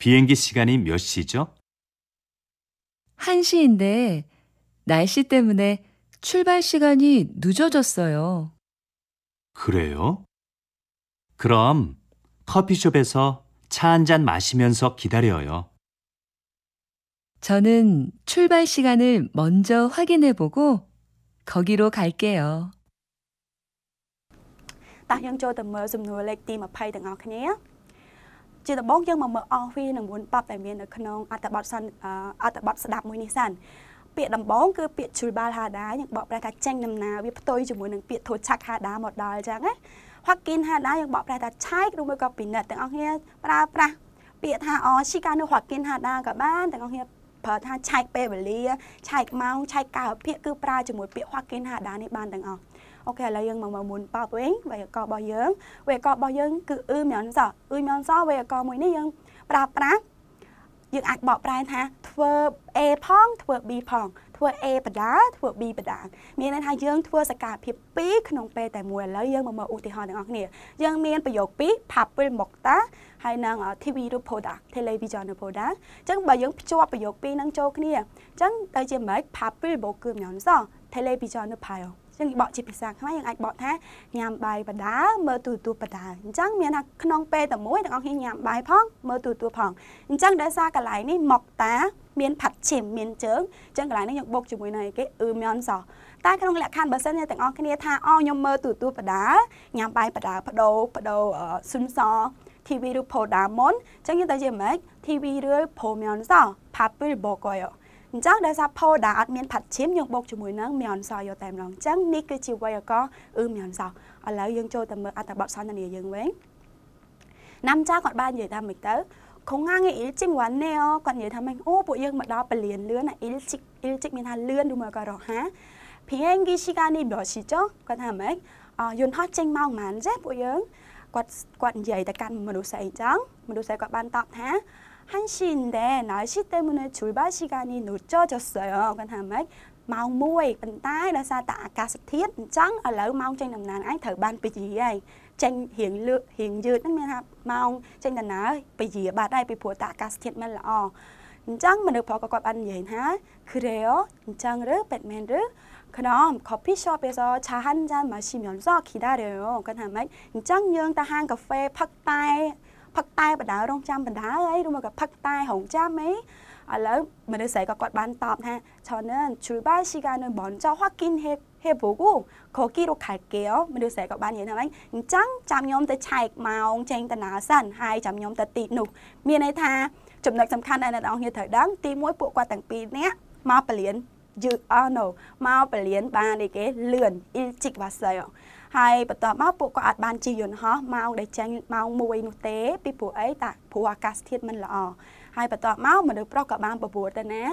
비행기 시간이 몇 시죠? 1시인데 날씨 때문에 출발 시간이 늦어졌어요. 그래요? 그럼 커피숍에서 차 한 잔 마시면서 기다려요. 저는 출발 시간을 먼저 확인해 보고 거기로 갈게요. តោះយើងចូលទៅមើលសំណួរលេខទី20ទាំងអស់គ្នាជាដំបូងយើងមកមើលអស់វានឹងមុនបបដែលមាននៅក្នុងអត្ថបទសន្អត្ថបទស្ដាប់មួយនេះសិនពាក្យដំបងគឺពាក្យ chulbal hada យើងបកប្រែថាចេញដំណើរវាផ្ទុយជាមួយនឹងពាក្យ thochak hada មកដល់អញ្ចឹងណា Hokin hada យើងបកប្រែថាឆែកឬមួយក៏ពិនិត្យទាំងអស់គ្នាប្រើប្រាស់ពាក្យថាអឈីកានៅ Hokin hada ក៏បានទាំងអស់គ្នា ប្រើថាឆែកពេលវេលាឆែកម៉ោងឆែកកាលវិភាគគឺប្រើជាមួយពាក្យ Hokin hada នេះបានទាំងអស់អូខេឥឡូវយើងមកមើលមុនប៉បវិញវេយ្យាករណ៍របស់យើងវេយ្យាករណ៍របស់យើងគឺអ៊ឺមៀនសអ៊ឺមៀនសវេយ្យាករណ៍មួយនេះយើងប្រើប្រាស់យើងអាចបកប្រែថាធ្វើ A ផងធ្វើ B ផង ធ្វើ A បដាធ្វើ B បដាមានន័យថាយើងធ្វើសកម្មភាព2ក្នុងពេលតែមួយឥឡូវយើងមកមើលឧទាហរណ៍ទាំងអស់គ្នាយើងមានប្រយោគ2 Papil Mokta ហើយនឹង TV រូប product television រូប product អញ្ចឹងបើយើងភ្ជាប់ប្រយោគ2ហ្នឹងចូលគ្នាអញ្ចឹងទៅជាម៉េច Papil បូកគឺញ៉ាំស television រូប file ចឹងបកជាភាសាខ្មែរយើងអាចបកថាញ៉ាំបាយបដាមើលទូរទស្សន៍បដាអញ្ចឹងមានថាក្នុងពេលតែមួយទាំងអស់គ្នាញ៉ាំបាយផងមើលទូរទស្សន៍ផងអញ្ចឹងដោយសារកន្លែងនេះមកតា មានផាត់ឈាមមានជើងអញ្ចឹងកន្លែងនេះយើងបុកជាមួយនឹងអីគេអ៊ឺមៀនសោះតែក្នុងលក្ខខណ្ឌបើសិនជាទាំងអស់គ្នាថាអូខ្ញុំមើលទូរទស្សន៍បដាញ៉ាំបាយបដាបដោបដោស៊ុនស TV ឬ Podamon អញ្ចឹងយើងទៅជាម៉េច TV ឬ Pomion សោះ Papil Bokoyo អញ្ចឹងដោយសារ Poda អត់មានផាត់ឈាមយើងបូកជាមួយនឹងមៀនសយកតែម្ដងអញ្ចឹងនេះគឺជាវេយ្យាករណ៍អ៊ឺមៀនសឥឡូវយើងចូលទៅមើលអត្ថបទសន្ទនាយើងវិញណាំចាគាត់បាននិយាយថាម៉េចទៅ ខងងាយអ៊ីលជីកវ៉ាន់ណេគាត់និយាយថាម៉េចអូពួកយើងមកដល់ពលានលឿនអ៊ីលជីកអ៊ីលជីកមានថាលឿនឬមកក៏រហ័សភៀងគីស៊ីកានេះបើស៊ីចុះគាត់ថាម៉េចអយន្តហោះចេញមកប៉ុន្មានចេះពួកយើងគាត់គាត់និយាយទៅកាន់មនុស្សស្អីចឹងមនុស្សស្អីគាត់បានតបថា 1시인데 날씨 때문에 출발 시간이 늦어졌어요. con hàm ấy ម៉ោ ម៉ោង1ប៉ុន្តែដោយសារតែអាកាសធាតុអញ្ចឹងឥឡូវម៉ោងចេញដំណើរអញត្រូវបានពជាហើយចេញរៀងលឿនរៀងយឺតហ្នឹងមានថាម៉ោងចេញដំណើរពជាបាត់ហើយពីព្រោះតែអាកាសធាតុមិនល្អអញ្ចឹងមនុស្សប្រុសក៏គាត់បាននិយាយថា creo អញ្ចឹងឬ Batman ឬខ្ញុំ copy shop ឯសឆាហានចានមកឈីមយំសគីដារេគាត់ថាម៉េចអញ្ចឹងយើងទៅហាងកាហ្វេផឹកតែផឹកតែបណ្ដារងចាំបណ្ដាអីឬមកក៏ផឹកតែរងចាំអី ឥឡូវមនុស្សស្រីក៏គាត់បានតបថាឆននជ្រុបាស៊ីកានៅបនចោហកីនហេហេបូគូខូគីរុខៃកែវមនុស្សស្រីក៏បាននិយាយថាអញ្ចឹងចាំខ្ញុំទៅឆែកម៉ោងចេញតាណាសិនហើយចាំខ្ញុំទៅទីនោះមានន័យថាចំណុចសំខាន់ដែលអ្នកនរគ្នាត្រូវដឹងទី1ពួកគាត់ទាំងពីរនាក់មកពលានយឺអណូមកពលានបានឯគេលឿនអ៊ីជីកវ៉ាសៃហើយបន្ទាប់មកពួកគាត់អាចបានជិះយន្តហោះម៉ោងដែលចេញម៉ោង1នោះទេពីព្រោះអីតាព្រោះអាកាសធាតុមិនល្អ ហើយបន្ទាប់មកមនុស្សប្រុសក៏បានបបួលទៅណា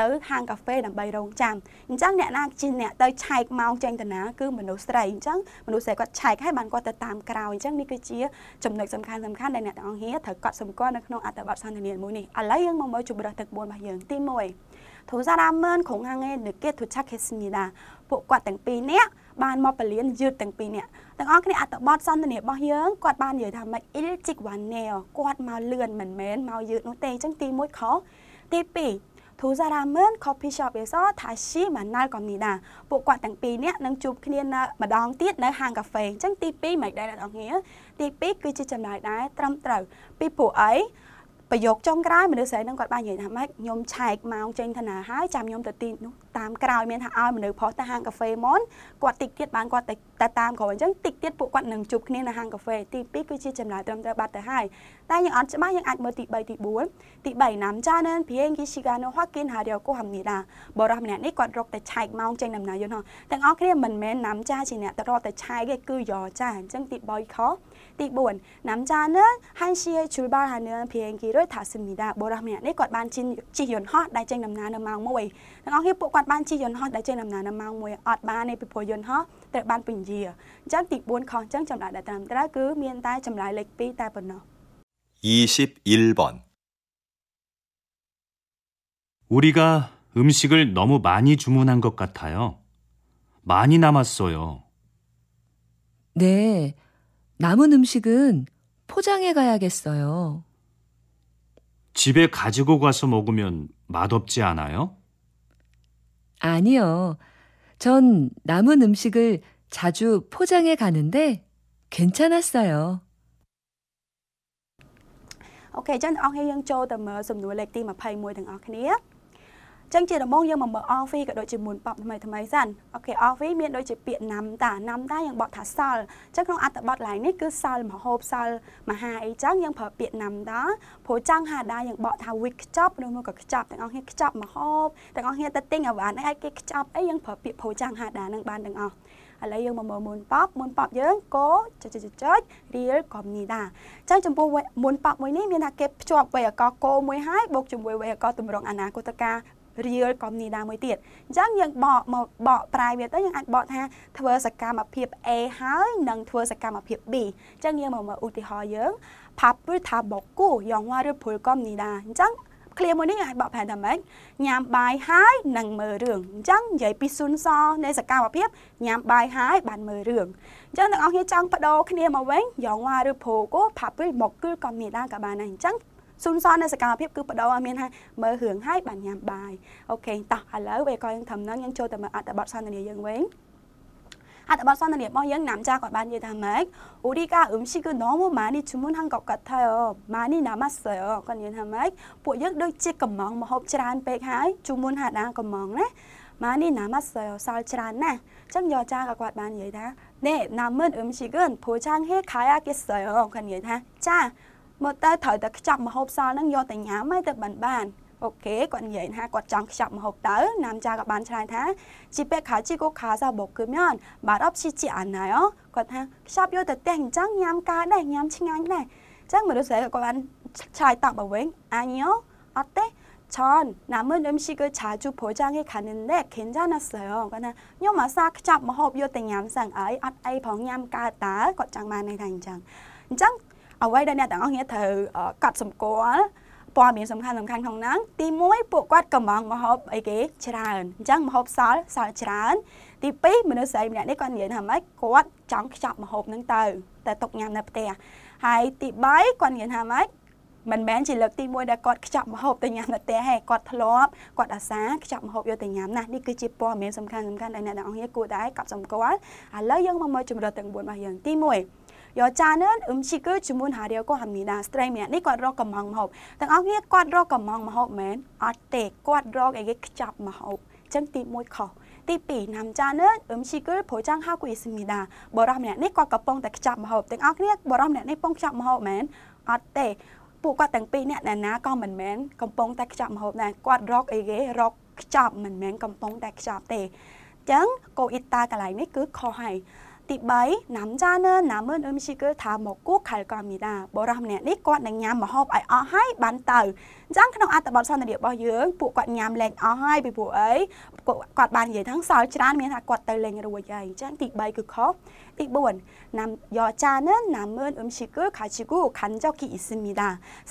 ទៅហាងកាហ្វេដើម្បីរងចាំអញ្ចឹងអ្នកណាជាអ្នកទៅឆែកម៉ោងចេញទៅណាគឺមនុស្សស្រីអញ្ចឹងមនុស្សស្រីគាត់ឆែកហើយបានគាត់ទៅតាមក្រោយអញ្ចឹងនេះគឺជាចំណុចសំខាន់សំខាន់ដែលអ្នកទាំងអស់គ្នាត្រូវកត់សម្គាល់នៅក្នុងអត្ថបទសន្ទនាមួយនេះឥឡូវយើងមកមើលជម្រើសទឹក4របស់យើងទី1ទូសារ៉ាមឺនក្រុងហាងឯនឹកេទុឆាខេស្នីដាពួកគាត់ទាំងពីរនាក់បានមកពលានយឺតទាំងពីរនាក់ ទាំងអស់គ្នាអត្ថបទសន្ទនារបស់យើងគាត់បាននិយាយថាម៉េច il chik one nail គាត់មកលឿនមិនមែនមកយឺតនោះទេអញ្ចឹងទី1ខទី2ទូសារ៉ាមឺន coffee shop ឯសថាស៊ីម៉ាណាល់កំនីដាពួកគាត់ទាំងពីរនាក់នឹងជួបគ្នានៅម្ដងទៀតនៅហាងកាហ្វេអញ្ចឹងទី2មិនដែរអ្នកនរគ្នាទី2គឺជាចំណាយដែរត្រឹមត្រូវពីព្រោះអី ប្រយោគចុងក្រោយមនុស្សស្រីនឹងគាត់បាននិយាយថាម៉េចខ្ញុំឆែកម៉ោងចេញធនាហើយចាំខ្ញុំទៅទីនោះតាមក្រោយមានថាឲ្យមនុស្សប្រុសទៅហាងកាហ្វេមុនគាត់តិចទៀតបានគាត់តែតាមក្រោយអញ្ចឹងតិចទៀតពួកគាត់នឹងជួបគ្នានៅហាងកាហ្វេទី2គឺជាចំណាយត្រឹមត្រូវបាត់ទៅហើយតែយើងអត់ច្បាស់យើងអាចមើលទី3ទី4ទី3ណាំចានព្រៀងគីស៊ីកាណូហកិនហារីកូហាំនីដាបរិះម្នាក់នេះគាត់រកតែឆែកម៉ោងចេញដំណើរយន្តហោះទាំងអស់គ្នាមិនមែនណាំចាជាអ្នកទៅរកតែឆែកទេគឺយកចាអញ្ចឹងទី3ខ ติบุญน้ำจานเนื้อฮันเชียชุลบาลฮันเนื้อเพียงกี่ด้วยถาสมิดาโบราเมียได้กดบ้านชินจีหยนฮอดได้เจงนำนานำมังมวยน้องที่ปุกอดบ้านชีหยนฮอดได้เจงนำนานำมังมวยอดบ้านในปิโพยนฮอดแต่บ้านปุ่นเยียจังติบุญของจังจำหลายได้ตามแต่ละคือเมียนใต้จำหลายเล็กปีแต่ปนเนาะ21번 우리가 음식을 너무 많이 주문한 것 같아 요. 많이 남았어 요. 네, 남은 음식은 포장해 가야겠어요. 집에 가지고 가서 먹으면 맛없지 않아요? 아니요. 전 남은 음식을 자주 포장해 가는데 괜찮았어요. អូខេអញ្ចឹងអ្នកនរគ្នាយើងចូលទៅមើលសំណួរលេខទី21ទាំងអស់គ្នា ចឹងជាដំបូងយើងមកមើល office ក៏ដូចជាមុនប៉បថ្មីថ្មីសិនអូខេ office មានដូចជាពាក្យណាំតាណាំតាយើងបកថាសល់ចឹងក្នុងអត្ថបទឡើងនេះគឺសល់មហូបសល់មហាអីចឹងយើងប្រើពាក្យណាំតាព្រោះចង់ហាដាយើងបកថា week ខ្ចប់ឬមកក៏ខ្ចប់ទាំងអស់គ្នាខ្ចប់មហូបទាំងអស់គ្នាទៅទិញអាវ៉ាន់អីឲ្យគេខ្ចប់អីយើងប្រើពាក្យព្រោះចង់ហាដានឹងបានទាំងអស់ឥឡូវយើងមកមើលមុនប៉បមុនប៉បយើងកោចុចចុចចុចរៀលកំនីដាអញ្ចឹងចំពោះមុនប៉បមួយនេះមានថាគេភ្ជាប់វេយ្យាករណ៍កោមួយហើយបូកជាមួយវេយ្យាករណ៍ទម្រង់អនាគតកាល រៀលក៏នេះដែរមួយទៀតអញ្ចឹងយើងបកមកបកប្រែវាទៅយើងអាចបកថាធ្វើសកម្មភាព A ហើយនិងធ្វើសកម្មភាព B អញ្ចឹងយើងមកមើលឧទាហរណ៍យើងផាប់ព្រថាបកគូយ៉ាងវ៉ាឬព្រលក៏នេះដែរអញ្ចឹងឃ្លាមួយនេះអាចបកប្រែថាម៉េចញ៉ាំបាយហើយនិងមើលរឿងអញ្ចឹងនិយាយពីស៊ុនសនៃសកម្មភាពញ៉ាំបាយហើយបានមើលរឿងអញ្ចឹងទាំងអស់គ្នាចង់បដូរគ្នាមកវិញយ៉ងវ៉ាឬព្រោគោផាប់ព្រៃមកគឺកំនីដាក៏បានដែរអញ្ចឹង ស៊ុនសននៅសកម្មភាពគឺបដោឲ្យមានថាមើលរឿងហើយបានញ៉ាំបាយអូខេតោះឥឡូវវាក៏យើងធ្វើហ្នឹងយើងចូលទៅមើលអត្ថបទសន្ទនាយើងវិញអត្ថបទសន្ទនារបស់យើង nám ចាគាត់បាននិយាយថាម៉េចឧរីកាអ៊ឹមស៊ីគឺ normal ម៉ានីជមុនហាងកកថាម៉ានីណាម៉ាសើគាត់និយាយថាម៉េចពួកយើងដូចជាកំងមហូបច្រើនពេកហើយជមុនហាដាកំងណាម៉ានីណាម៉ាសើសល់ច្រើនណាស់អញ្ចឹងយកចាក៏គាត់បាននិយាយថាណែណាមឺនអ៊ឹមស៊ីគឺពូចាងហេខាយ៉ាគេសើគាត់និយាយថាចា មកទៅត្រូវតែខ្ចប់មហូបសល់ហ្នឹងយកទៅញ៉ាំហើយទៅបានបានអូខេគាត់និយាយថាគាត់ចង់ខ្ចប់មហូបទៅណាមចាក៏បានឆ្លើយថាជីពេខាជីកូខាសាបកគឺមានបាទអបស៊ីជីអានណាយគាត់ថាខ្ចប់យកទៅផ្ទះអញ្ចឹងញ៉ាំកើតដែរញ៉ាំឆ្ងាញ់ដែរអញ្ចឹងមនុស្សស្រីក៏គាត់បានឆ្លើយតបមកវិញអាញ៉ូអត់ទេ전 남은 음식을 자주 포장해 가는데 괜찮았어요. 그러나 요 마사 그잡 뭐 hộp vô tình nhắm sang ấy ắt ai phong nhắm ca tá có chẳng mà này thành chẳng chẳng ở đây đây nè tặng nghĩa thử cắt sầm cố ព័ត៌មានសំខាន់សំខាន់ក្នុងហ្នឹងទី1ពួកគាត់កំងមកហូបអីគេច្រើនអញ្ចឹងមកហូបសល់សល់ច្រើនទី2មនុស្សស្រីម្នាក់នេះគាត់និយាយថាម៉េចគាត់ចង់ខ្ចប់មកហូបហ្នឹងទៅតែຕົកញ៉ាំនៅផ្ទះហើយទី3គាត់និយាយថាម៉េចមិនមែនជាលើកទី1ដែលគាត់ខ្ចប់ម្ហូបទៅញ៉ាំនៅផ្ទះទេគាត់ធ្លាប់គាត់អាសាខ្ចប់ម្ហូបយកទៅញ៉ាំណានេះគឺជាព័ត៌មានសំខាន់សំខាន់ដែលអ្នកទាំងអស់គ្នាគួរតែកត់សម្គាល់ឥឡូវយើងមកមើលជំរឿទាំង4របស់យើងទី1 여자는 음식을 주문하려고 합니다. 스트레이ម្នាក់នេះគាត់រកកំងម្ហូបទាំងអស់គ្នាគាត់រកកំងម្ហូបមែនអត់ទេគាត់រកអីគេខ្ចប់ម្ហូបអញ្ចឹងទី1ខុស ទី2 남자는 음식을 보장하고 있습니다. បរិសម្នាក់នេះគាត់កំពុងតែខ្ចប់ម្ហូបទាំងអស់គ្នាបរិសម្នាក់នេះកំពុងខ្ចប់ម្ហូបមែនអត់ទេពួកគាត់ទាំងពីរនាក់ណាណាក៏មិនមែនកំពុងតែខ្ចប់ម្ហូបដែរគាត់រកអីគេរកខ្ចប់មិនមែនកំពុងតែខ្ចប់ទេអញ្ចឹងកូអ៊ីតាកន្លែងនេះគឺខុសហើយ ទី3 남자는 남은 음식을 다 먹고 갈 겁니다. បរិសម្នាក់នេះគាត់នឹងញ៉ាំម្ហូបឲ្យអស់ហើយបានទៅអញ្ចឹងក្នុងអត្ថបទសន្ទនារបស់យើងពួកគាត់ញ៉ាំលេងអស់ហើយពីព្រោះអីគាត់បាននិយាយថាសល់ច្រើនមានថាគាត់ទៅលេងរួចហើយអញ្ចឹងទី3គឺខុសទី4 남 여자는 남은 음식을 가지고 간 적이 있습니다.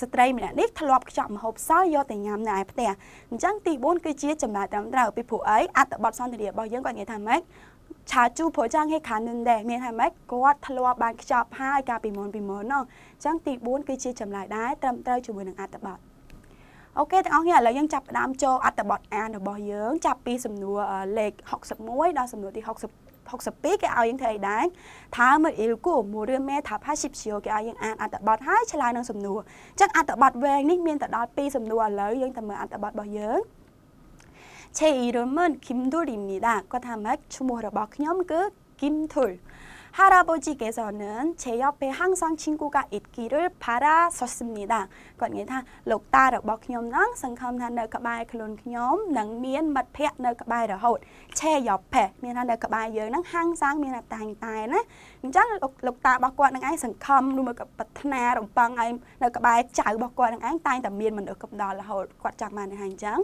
ស្ត្រីម្នាក់នេះធ្លាប់ខ្ចប់ម្ហូបសល់យកទៅញ៉ាំនៅឯផ្ទះអញ្ចឹងទី4គឺជាចំណាយត្រឹមត្រូវពីព្រោះអីអត្ថបទសន្ទនារបស់យើងគាត់និយាយថាម៉េច ឆាជូប្រចាំងឲ្យខាននឹងដែរមានថាម៉េចគាត់ធ្លាប់បានខ្ចប់ហើយកាលពីមុនពីមុននោះអញ្ចឹងទី4គឺជាចម្លើយដែរត្រឹមត្រូវជាមួយនឹងអត្ថបទអូខេទាំងអស់គ្នាឥឡូវយើងចាប់ផ្ដើមចូលអត្ថបទអានរបស់យើងចាប់ពីសំណួរលេខ61ដល់សំណួរទី60 62គេឲ្យយើងធ្វើអីដែរថាមើលអ៊ីលគូមួយរឿងមេថា80គេឲ្យយើងអានអត្ថបទហើយឆ្លើយនឹងសំណួរអញ្ចឹងអត្ថបទវែងនេះមានតែដល់2សំណួរឥឡូវយើងទៅមើលអត្ថបទរបស់យើង 제 이름은 김돌입니다. 그다음에 주모르바 그 김돌. 할아버지께서는 제 옆에 항상 친구가 있기를 바라셨습니다. គាត់និយាយថាលោកតារបស់ខ្ញុំហ្នឹងសង្ឃឹមថានៅក្បែរខ្លួនខ្ញុំនឹងមានមិត្តភ័ក្តិនៅក្បែររហូតឆេយ៉ផេមានថានៅក្បែរយើងហ្នឹងហាងសាំងមានតែតែងតែណាអញ្ចឹងលោកលោកតារបស់គាត់នឹងឯងសង្ឃឹមឬមកប្រាថ្នារំពឹងឲ្យនៅក្បែរចៅរបស់គាត់នឹងឯងតែងតែមានមនុស្សកំដររហូតគាត់ចង់បានហ្នឹងអញ្ចឹង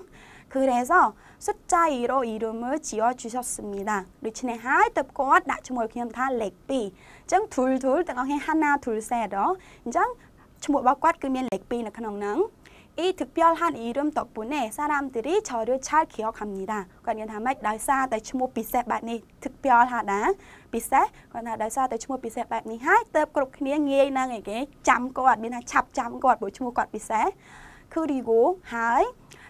그래서 숫자이로 이름을 지어 주셨습니다. 루치네 하이 뜻과 나중에 그냥 다 렉비. 정 둘둘 등하게 하나 둘셋어. 정 주모 바깥 그면 렉비는 그냥 이 특별한 이름 덕분에 사람들이 저를 잘 기억합니다. cònថាម៉េចដោយសារតែឈ្មោះពិសេសបែបនេះ 특별하다 ពិសេសគាត់ថាដោយសារតែឈ្មោះពិសេសបែបនេះហើយទៅគ្រប់គ្នាងាយនឹងអីគេចាំគាត់មានថាឆាប់ចាំគាត់ព្រោះឈ្មោះគាត់ពិសេស 그리고 하이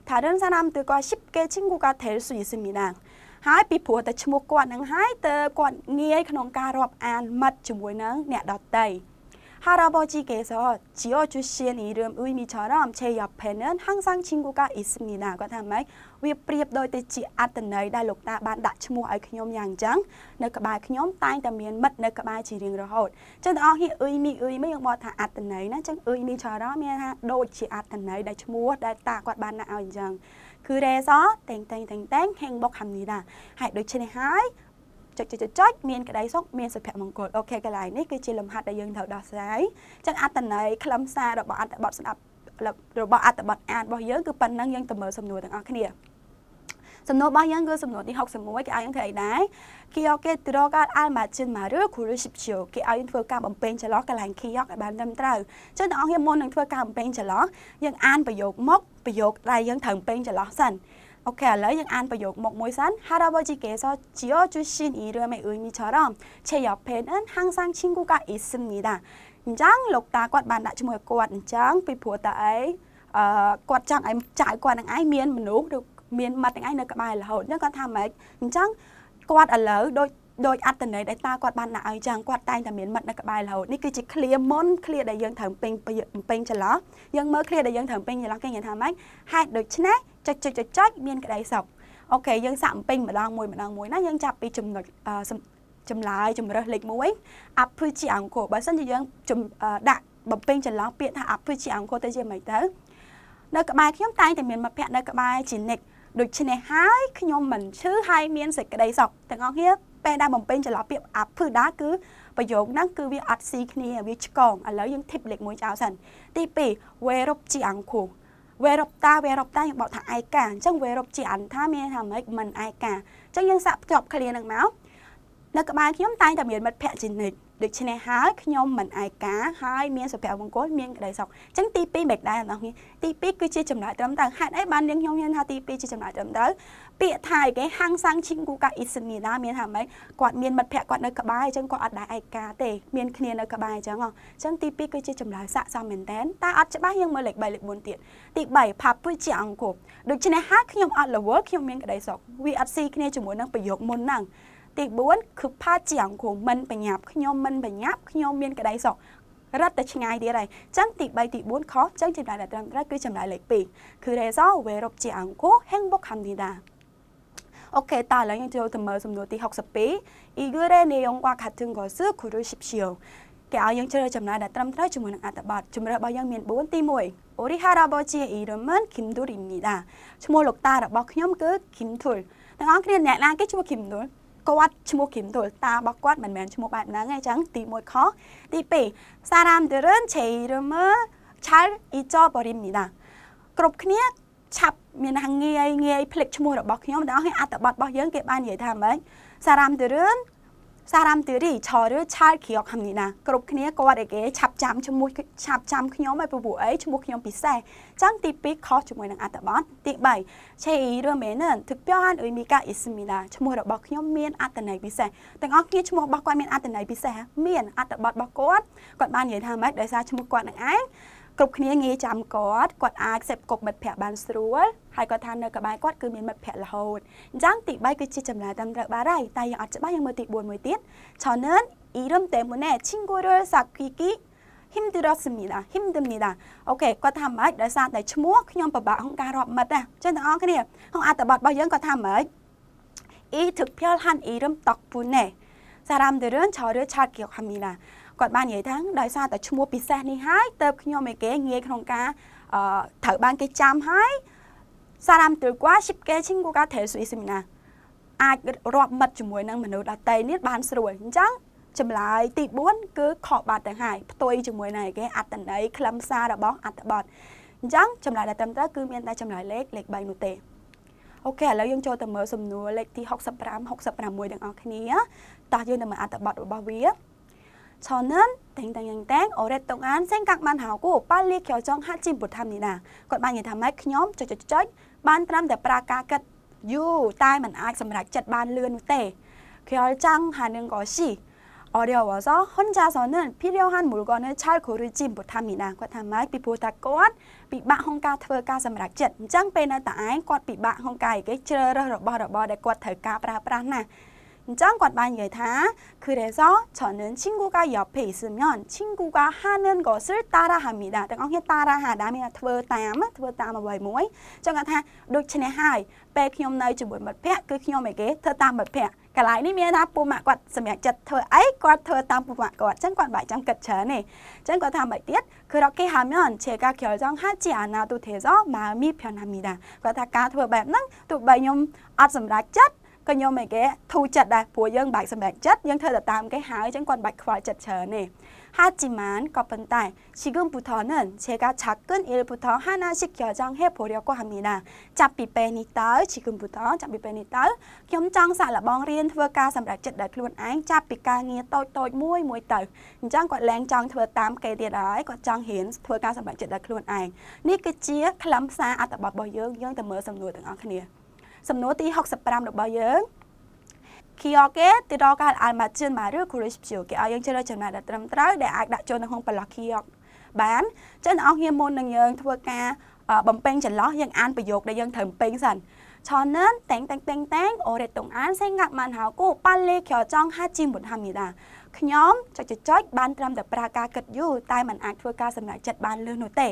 다른 사람들과 쉽게 친구가 될 수 있습니다. 하이 비포 때 친구와 는 하이 때권 니에 그런가로 안맛 주문은 내다이 할아버지께서 지어주신 이름 의미처럼 제 옆에는 항상 친구가 있습니다. 그 다음에 វាប្រៀបដូចទៅជាអត្តន័យដែលលោកតាបានដាក់ឈ្មោះឲ្យខ្ញុំយ៉ាងអញ្ចឹងនៅក្បែរខ្ញុំតែងតែមានមិត្តនៅក្បែរជារៀងរហូតចឹងទាំងអស់គ្នាអ៊ុយមីអ៊ុយមីយើងបកថាអត្តន័យណាចឹងអ៊ុយមីឆរមានថាដូចជាអត្តន័យដែលឈ្មោះដែលតាគាត់បានដាក់ឲ្យអញ្ចឹងគឺរ៉េសតែងតែងតែងតែងហេងបុកហាំនីដាហើយដូច្នេះហើយចុចចុចចុចមានក្តីសុខមានសុភមង្គលអូខេកន្លែងនេះគឺជាលំហាត់ដែលយើងត្រូវដោះស្រាយចឹងអត្តន័យខ្លឹមសាររបស់អត្ថបទស្ដាប់របស់អត្ថបទអានរបស់យើងគឺប៉ុណ្ណឹងយើងទៅមើលសំណួរទាំងអស់គ្នា សំណួររបស់យើងគឺសំណួរទី61គេឲ្យយើងធ្វើអីដែរគីយ៉ូគេត្រកអាល់ម៉ាជិនម៉ារឺគូរីស៊ីបជូគេឲ្យយើងធ្វើការបំពេញចន្លោះកន្លែងគីយ៉ូឲ្យបានត្រឹមត្រូវអញ្ចឹងបងប្អូនមុននឹងធ្វើការបំពេញចន្លោះយើងអានប្រយោគមកប្រយោគដែលយើងត្រូវបំពេញចន្លោះសិនអូខេឥឡូវយើងអានប្រយោគមកមួយសិនហារ៉ាបូជីកេសជីយ៉ូជូស៊ីនអ៊ីរឿមេអ៊ុយមីឆរ៉មឆេយ៉ូផេនអិនហាងសាំងឈីងគូកាអ៊ីស៊ឹមនីដាអញ្ចឹងលោកតាគាត់បានដាក់ឈ្មោះគាត់អញ្ចឹងពីព្រោះតាអីអឺគាត់ចង់ឲ្យចៅគាត់នឹងឯងមានមនុស្សឬ មានមិត្តនឹងឯងនៅក្បែររហូតអញ្ចឹងគាត់ថាម៉េចអញ្ចឹងគាត់ឥឡូវដូចដោយអត្តន័យដែលតាគាត់បានដាក់ឲ្យចឹងគាត់តែងតែមានមិត្តនៅក្បែររហូតនេះគឺជាឃ្លាមុនឃ្លាដែលយើងត្រូវពេញពេញចន្លោះយើងមើលឃ្លាដែលយើងត្រូវពេញចន្លោះគេនិយាយថាម៉េចហេតុដូច្នេះចុចចុចចុចចុចមានក្តីសុខអូខេយើងសាក់ពេញម្ដងមួយម្ដងមួយណាយើងចាប់ពីចំណុចចម្លើយជំរើសលេខ1 appuji angko បើសិនជាយើងដាក់បំពេញចន្លោះពាក្យថា appuji angko ទៅជាមិនទៅនៅក្បែរខ្ញុំតែងតែមានមិត្តភ័ក្តិនៅក្បែរជានិច្ច ដូច្នេះហើយខ្ញុំមិនឈឺហើយមានសេចក្តីសុខទាំងអស់គ្នាពេលដែលបំពេញចន្លោះពាក្យ appuda គឺប្រយោគហ្នឹងគឺវាអត់ស៊ីគ្នាវាឆ្កងឥឡូវយើង tip លេខ1ចោលសិនទី2 verb ជាអង្គ Veropta Veropta យើងបកថាឯកាអញ្ចឹង Verop ជាអន្តថាមានថាម៉េចមិនឯកាអញ្ចឹងយើងសាកភ្ជាប់ឃ្លានឹងមកនៅក្បែរខ្ញុំតែងតែមានមិត្តភ័ក្តិជានិច្ច ដូច្នេះហើយខ្ញុំមិនឯកាហើយមានសុភមង្គលមានក្តីសុខអញ្ចឹងទី2មិនដែរបងប្អូនទី2គឺជាចំណុចត្រឹមត្រូវហេតុអីបានយើងខ្ញុំហ៊ានថាទី2ជាចំណុចត្រឹមត្រូវពាក្យថាគេហាំងសាំងឈីងគូកាអ៊ីសនីណាមានថាម៉េចគាត់មានមិត្តភ័ក្តិគាត់នៅក្បែរអញ្ចឹងគាត់អត់ដែរឯកាទេមានគ្នានៅក្បែរអញ្ចឹងអញ្ចឹងទី2គឺជាចម្លើយស័កសមមែនតើតែអត់ច្បាស់យើងមើលលេខ3លេខ4ទៀតទី3ផាពុជាអង្គប់ដូច្នេះហើយខ្ញុំអត់រវល់ខ្ញុំមានក្តីសុខវាអត់ស៊ីគ្នាជាមួយនឹងប្រយោគមុនហ្នឹង ទី4គឺផាជាអង្គមិនបញ្ញាប់ខ្ញុំមិនបញ្ញាប់ខ្ញុំមានក្តីសោករត់តែឆ្ងាយទៀតហើយអញ្ចឹងទី3ទី4ខុសអញ្ចឹងចម្លើយដែលត្រឹមត្រូវគឺចម្លើយលេខ2គឺ reso we rob chi angko heng bok hamnida អូខេតើឥឡូវយើងចូលទៅមើលសំណួរទី62 igure ne yong wa khatun go su kuru shipshio គេឲ្យយើងជ្រើសចំណាយដែលត្រឹមត្រូវជាមួយនឹងអត្ថបទជំរឿរបស់យើងមាន4ទី1 Orihara Bochi Iroman Kim Durimnida ឈ្មោះលោកតារបស់ខ្ញុំគឺ Kim Thul ទាំងអស់គ្នាអ្នកណាគេឈ្មោះ Kim Thul គាត់ឈ្មោះគីមទុលតារបស់គាត់មិនមែនឈ្មោះបែបហ្នឹងទេអញ្ចឹងទី1ខុសទី2សារ៉ាមទិរិនឆេរមឺឆាលអ៊ីចោបរិមនីដាគ្រប់គ្នាឆាប់មានងាយងាយភ្លេចឈ្មោះរបស់ខ្ញុំដល់អត្ថបទរបស់យើងគេបាននិយាយថាម៉េចសារ៉ាមទិរិន សារ៉ាំទឺរីឆរឆាលគៀកហំនេះណាគ្រប់គ្នាគាត់ឯគេឆាប់ចាំឈ្មោះឆាប់ចាំខ្ញុំឲ្យពពួកអីឈ្មោះខ្ញុំពិសេសចឹងទី2ខុសជាមួយនឹងអត្ថបទទី3ឆេរឺមេនទឹកប្យនអ៊ុយមីកាអ៊ីស្មីឡាឈ្មោះរបស់ខ្ញុំមានអត្ថន័យពិសេសទាំងអស់គ្នាឈ្មោះរបស់គាត់មានអត្ថន័យពិសេសមានអត្ថបទរបស់គាត់គាត់បាននិយាយថាម៉េចដោយសារឈ្មោះគាត់នឹងឯង គ្រប់គ្នាងាយចាំគាត់គាត់អាចសេពគប់មិត្តភ័ក្តិបានស្រួលហើយគាត់ថានៅក្បែរគាត់គឺមានមិត្តភ័ក្តិរហូតអញ្ចឹងទី3គឺជាចម្លើយតាមត្រូវបានហើយតែយើងអត់ច្បាស់យើងមើលទី4មួយទៀត저는이름때문에친구를사귀기 힘들었습니다. 힘듭니다. អូខេគាត់ថាម៉េចដោយសារតែឈ្មោះខ្ញុំពិបាកក្នុងការរាប់មិត្តណាចឹងទាំងអស់គ្នាក្នុងអត្ថបទរបស់យើងគាត់ថាម៉េច 이 특별한 이름 덕분에 사람들은 저를 잘 기억합니다. គា ត់បាននិយាយថាដោយសារតែឈ្មោះពិសេសនេះហើយទៅខ្ញុំឯគេងាយក្នុងការអឺត្រូវបានគេចាំហើយសារ៉ាំទើកว่า10គេឈិងគូកាថេសុយស៊ីមីណាអាចរាប់មិត្តជាមួយនឹងមនុស្សដតីនេះបានស្រួលអញ្ចឹងចម្លើយទី4គឺខកបាត់ទៅហើយផ្ទុយជាមួយនឹងគេអត្តន័យខ្លឹមសាររបស់អត្ថបទអញ្ចឹងចម្លើយដែលត្រឹមត្រូវគឺមានតែចម្លើយលេខលេខ3នោះទេអូខេឥឡូវយើងចូលទៅមើលសំណួរលេខទី65 66ទាំងអស់គ្នាតោះយើងទៅមើលអត្ថបទរបស់វា 저는 땡땡땡땡 오랫동안 생각만 하고 빨리 결정하지 못합니다. គាត់បាននិយាយថាម៉េចខ្ញុំចុចចុចចុចបានត្រឹមតែប្រាកាគិតយូរតែមិនអាចសម្រេចចិត្តបានលឿននោះទេ 결정하는 것이 어려워서 혼자서는 필요한 물건을 잘 고르지 못합니다. គាត់ថាម៉េចពីព្រោះតែគាត់ពិបាកក្នុងការធ្វើការសម្រេចចិត្តអញ្ចឹងពេលនៅតែឯងគាត់ពិបាកក្នុងការគេជ្រើសរើសរបស់របរដែលគាត់ត្រូវការប្រើប្រាស់ណា ស់ 짱 관반 예타 그래서 저는 친구가 옆에 있으면 친구가 하는 것을 따라합니다.ទាំងអស់គ្នា 따라하다 មានធ្វើតាមធ្វើតាមអ្វីមួយចឹងគាត់ថាដូចនេះហើយពេលខ្ញុំនៅជាមួយមិត្តភ័ក្តិគឺខ្ញុំឯគេធ្វើតាមមិត្តភ័ក្តិកន្លែងនេះមានថាពូម៉ាក់គាត់សម្រាប់ចិត្តធ្វើអីគាត់ធ្វើតាមពូម៉ាក់គាត់ចឹងគាត់បាច់ចាំគិតច្រើនទេចឹងគាត់ថាមិនទៀត그렇게하면제가결정하지않아도돼서마음이편합니다គាត់ថាការធ្វើបែបហ្នឹងទោះបីខ្ញុំអត់សម្រេចចិត្ត ក៏ខ្ញុំឯគេធូរចិត្តដែរព្រោះយើងបាច់សម្រេចចិត្តយើងធ្វើទៅតាមគេហើយអញ្ចឹងគាត់បាច់ខ្វល់ចិត្តច្រើនទេ 하지만 거쁜딸 지금부터는 제가 작은 일부터 하나씩 결정해 보려고 합니다. 짭비빼니딸 지금부터 짭비빼니딸 겸장사 làបងរៀន ធ្វើការសម្រេចចិត្តដោយខ្លួនឯងចាប់ពីការងារតូចតូចមួយមួយទៅអញ្ចឹងគាត់លែងចង់ធ្វើតាមគេទៀតហើយគាត់ចង់រៀនធ្វើការសម្រេចចិត្តដោយខ្លួនឯងនេះគឺជាខ្លឹមសារអត្ថបទរបស់យើងយើងទៅមើលសំណួរទាំងអស់គ្នា សំណួរទី65របស់យើងគីអូគេទីរកកាលអាល់ម៉ាជិនមកឬគូរីសព្យូគេឲ្យយើងជ្រើសចំណាត់ដែលត្រឹមត្រូវដែលអាចដាក់ចូលនៅក្នុងប្លុកគីអូបានចឹងអស់គ្នាមុននឹងយើងធ្វើការបំពេញចន្លោះយើងអានប្រយោគដែលយើងត្រូវបំពេញសិនឆនានតែងតែងតែងតែងអូរេតុងអានសេងងាក់ម៉ានហៅគូប៉ាលេខ្យចង់ហាជីមុនហាមីដា ញុំចុចចុចបានត្រឹមតែប្រើការគិតយូរតែมันអាចធ្វើការសម្រេចចិត្តបានលឿននោះទេឥ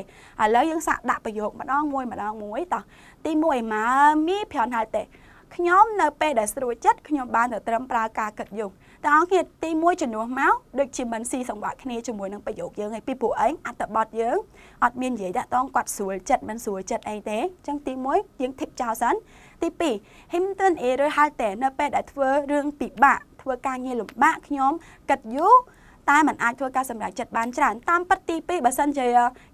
ឡូវយើងសាកដាក់ប្រយោគម្ដងមួយម្ដងមួយតោះទី1ម៉ាមីប្រនហើយទេខ្ញុំនៅពេលដែលស្រួលចិត្តខ្ញុំបានទៅត្រឹមប្រើការគិតយូរតើអង្គគេទី1ជំនួសមកដូចជាមិនស៊ីសង្វាក់គ្នាជាមួយនឹងប្រយោគយើងឯងពីព្រោះអីអត្ថបទយើងអត់មាននិយាយតាក់តងគាត់ស្រួលចិត្តមិនស្រួលចិត្តអីទេអញ្ចឹងទី1យើងធីបចោលសិនទី2 Himton error ហៅតែនៅពេលដែលធ្វើរឿងពិបាក ធ្វើការងារលំបាកខ្ញុំគិតយូរតែมันអាចធ្វើការសម្រេចចិត្តបានច្រើនតាមពិតទី2បើសិនជា